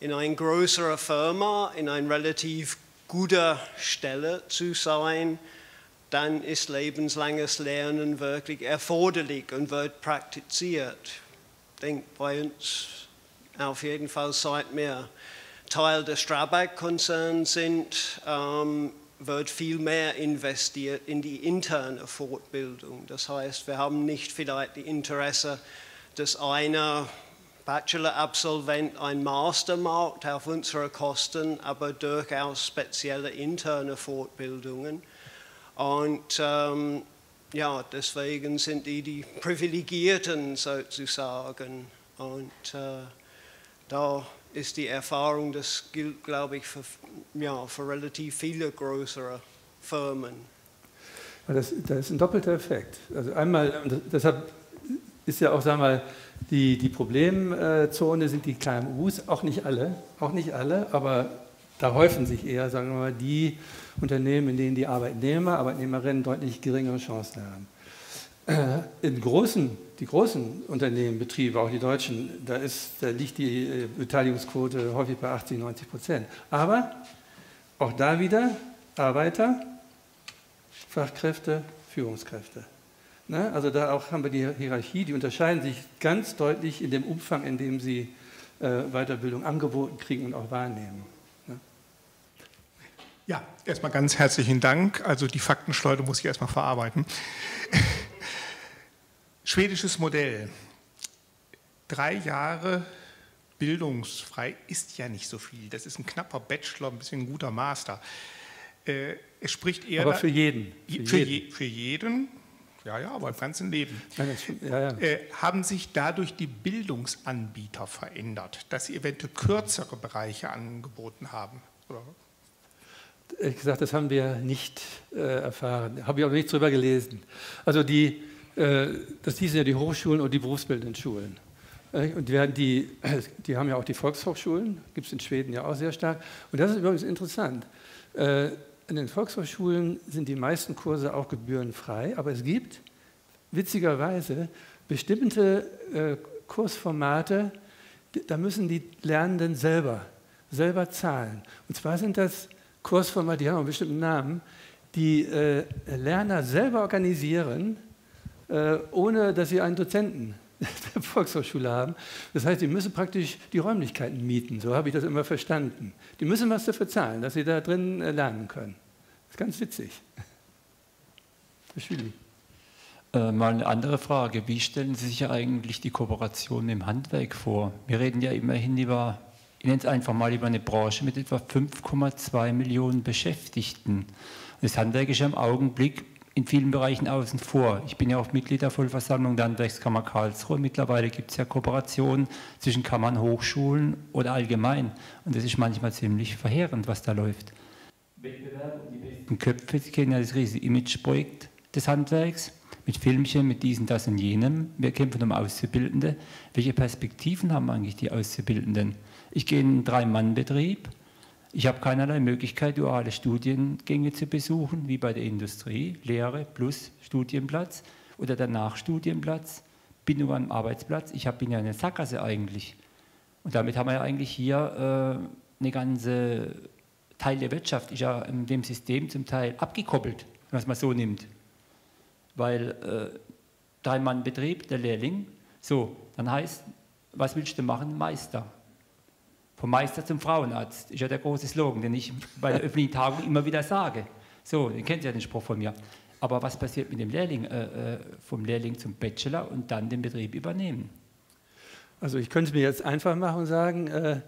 in einer größeren Firma, in einer relativ guten Stelle zu sein, dann ist lebenslanges Lernen wirklich erforderlich und wird praktiziert. Ich denke, bei uns auf jeden Fall seit wir Teil des Strabag-Konzerns sind, ähm, wird viel mehr investiert in die interne Fortbildung. Das heißt, wir haben nicht vielleicht die Interesse, dass einer Bachelor-Absolvent ein Master macht auf unsere Kosten, aber durchaus spezielle interne Fortbildungen. Und ähm, ja, deswegen sind die die Privilegierten sozusagen. Und äh, da ist die Erfahrung, das gilt, glaube ich, für, ja, für relativ viele größere Firmen. Das, das ist ein doppelter Effekt. Also einmal, deshalb ist ja auch, sagen wir mal, die, die Problemzone sind die KMUs, auch nicht alle, auch nicht alle, aber da häufen sich eher, sagen wir mal, die Unternehmen, in denen die Arbeitnehmer, Arbeitnehmerinnen deutlich geringere Chancen haben. Äh, in großen, die großen Unternehmen, Betriebe, auch die deutschen, da, ist, da liegt die äh, Beteiligungsquote häufig bei 80, 90 Prozent. Aber auch da wieder Arbeiter, Fachkräfte, Führungskräfte. Ne? Also da auch haben wir die Hierarchie, die unterscheiden sich ganz deutlich in dem Umfang, in dem sie äh, Weiterbildung angeboten kriegen und auch wahrnehmen. Ja, erstmal ganz herzlichen Dank. Also die Faktenschleuder muss ich erstmal verarbeiten. Schwedisches Modell. Drei Jahre bildungsfrei ist ja nicht so viel. Das ist ein knapper Bachelor, ein bisschen ein guter Master. Äh, es spricht eher. Aber für jeden. Für, jeden. Je, für jeden. Ja, ja, aber im ganzen Leben. Ja, ja. Äh, haben sich dadurch die Bildungsanbieter verändert, dass sie eventuell kürzere Bereiche angeboten haben? Oder? Ehrlich gesagt, das haben wir nicht äh, erfahren. Habe ich auch nicht drüber gelesen. Also die äh, das hießen ja die Hochschulen und die berufsbildenden Schulen. Äh, und die, die, die haben ja auch die Volkshochschulen, gibt es in Schweden ja auch sehr stark. Und das ist übrigens interessant. Äh, in den Volkshochschulen sind die meisten Kurse auch gebührenfrei, aber es gibt witzigerweise bestimmte Kursformate, da müssen die Lernenden selber, selber zahlen. Und zwar sind das Kursformate, die haben einen bestimmten Namen, die Lerner selber organisieren äh, ohne dass sie einen Dozenten der Volkshochschule haben. Das heißt, sie müssen praktisch die Räumlichkeiten mieten, so habe ich das immer verstanden. Die müssen was dafür zahlen, dass sie da drin äh, lernen können. Das ist ganz witzig. Herr Schüli. Äh, mal eine andere Frage. Wie stellen Sie sich eigentlich die Kooperation im Handwerk vor? Wir reden ja immerhin über, ich nenne es einfach mal über eine Branche mit etwa 5,2 Millionen Beschäftigten. Das Handwerk ist ja im Augenblick in vielen Bereichen außen vor. Ich bin ja auch Mitglied der Vollversammlung der Handwerkskammer Karlsruhe. Mittlerweile gibt es ja Kooperationen zwischen Kammern, Hochschulen oder allgemein. Und das ist manchmal ziemlich verheerend, was da läuft. Wettbewerb um die besten Köpfe. Sie kennen ja das riesige Imageprojekt des Handwerks mit Filmchen, mit diesem, das und jenem. Wir kämpfen um Auszubildende. Welche Perspektiven haben eigentlich die Auszubildenden? Ich gehe in einen Drei-Mann-Betrieb. Ich habe keinerlei Möglichkeit, duale Studiengänge zu besuchen, wie bei der Industrie, Lehre plus Studienplatz oder danach Studienplatz, Bindung am Arbeitsplatz. Ich bin ja eine Sackgasse eigentlich. Und damit haben wir ja eigentlich hier äh, eine ganze Teil der Wirtschaft, ist ja in dem System zum Teil abgekoppelt, wenn man es so nimmt weil äh, Drei-Mann-Betrieb, der Lehrling, so, dann heißt, was willst du machen? Meister. Vom Meister zum Frauenarzt ist ja der große Slogan, den ich bei der öffentlichen Tagung immer wieder sage. So, den kennt ihr ja den Spruch von mir. Aber was passiert mit dem Lehrling? Äh, äh, vom Lehrling zum Bachelor und dann den Betrieb übernehmen? Also ich könnte es mir jetzt einfach machen und sagen, äh,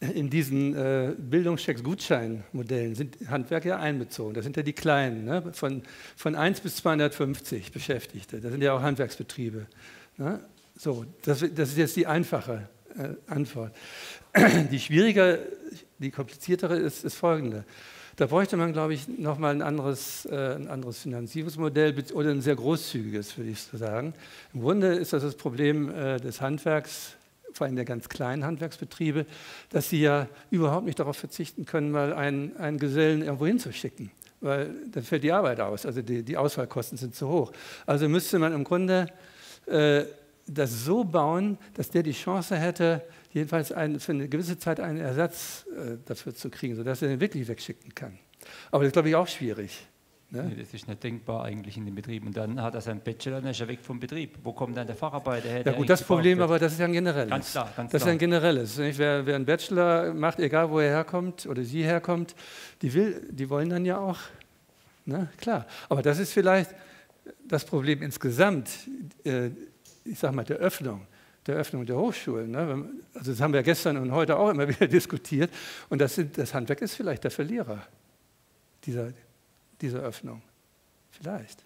in diesen äh, Bildungschecks-Gutschein-Modellen sind Handwerker ja einbezogen. Das sind ja die kleinen, ne? von, von 1 bis 250 Beschäftigte. Das sind ja auch Handwerksbetriebe. Ne? So, das, das, ist jetzt die einfache Antwort. Die schwierige, die kompliziertere ist, ist folgende. Da bräuchte man, glaube ich, nochmal ein anderes, äh, ein anderes Finanzierungsmodell oder ein sehr großzügiges, würde ich so sagen. Im Grunde ist das das Problem äh, des Handwerks vor allem der ganz kleinen Handwerksbetriebe, dass sie ja überhaupt nicht darauf verzichten können, mal einen, einen Gesellen irgendwo hinzuschicken, weil dann fällt die Arbeit aus, also die, die Ausfallkosten sind zu hoch. Also müsste man im Grunde äh, das so bauen, dass der die Chance hätte, jedenfalls ein, für eine gewisse Zeit einen Ersatz äh, dafür zu kriegen, sodass er den wirklich wegschicken kann. Aber das ist, glaube ich, auch schwierig. Ne? Nee, das ist nicht denkbar eigentlich in den Betrieben. Und dann hat er seinen Bachelor, dann ist er weg vom Betrieb. Wo kommt dann der Facharbeiter her? Ja gut, das Problem aber, das ist ja ein generelles. Ganz klar, ganz Das ist ein generelles. Wer, wer einen Bachelor macht, egal wo er herkommt oder sie herkommt, die, will, die wollen dann ja auch, ne? klar. Aber das ist vielleicht das Problem insgesamt, äh, ich sage mal, der Öffnung der Öffnung der Hochschulen. Ne? Also das haben wir gestern und heute auch immer wieder diskutiert. Und das, sind, das Handwerk ist vielleicht der Verlierer dieser, dieser Öffnung. Vielleicht.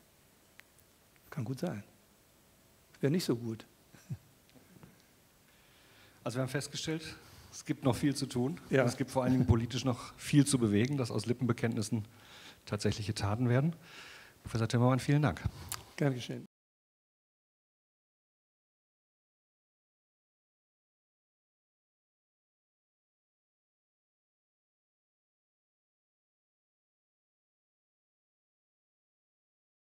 Kann gut sein. Wäre nicht so gut. Also wir haben festgestellt, es gibt noch viel zu tun. Ja. Es gibt vor allen Dingen politisch noch viel zu bewegen, dass aus Lippenbekenntnissen tatsächliche Taten werden. Professor Timmermann, vielen Dank. Gern geschehen.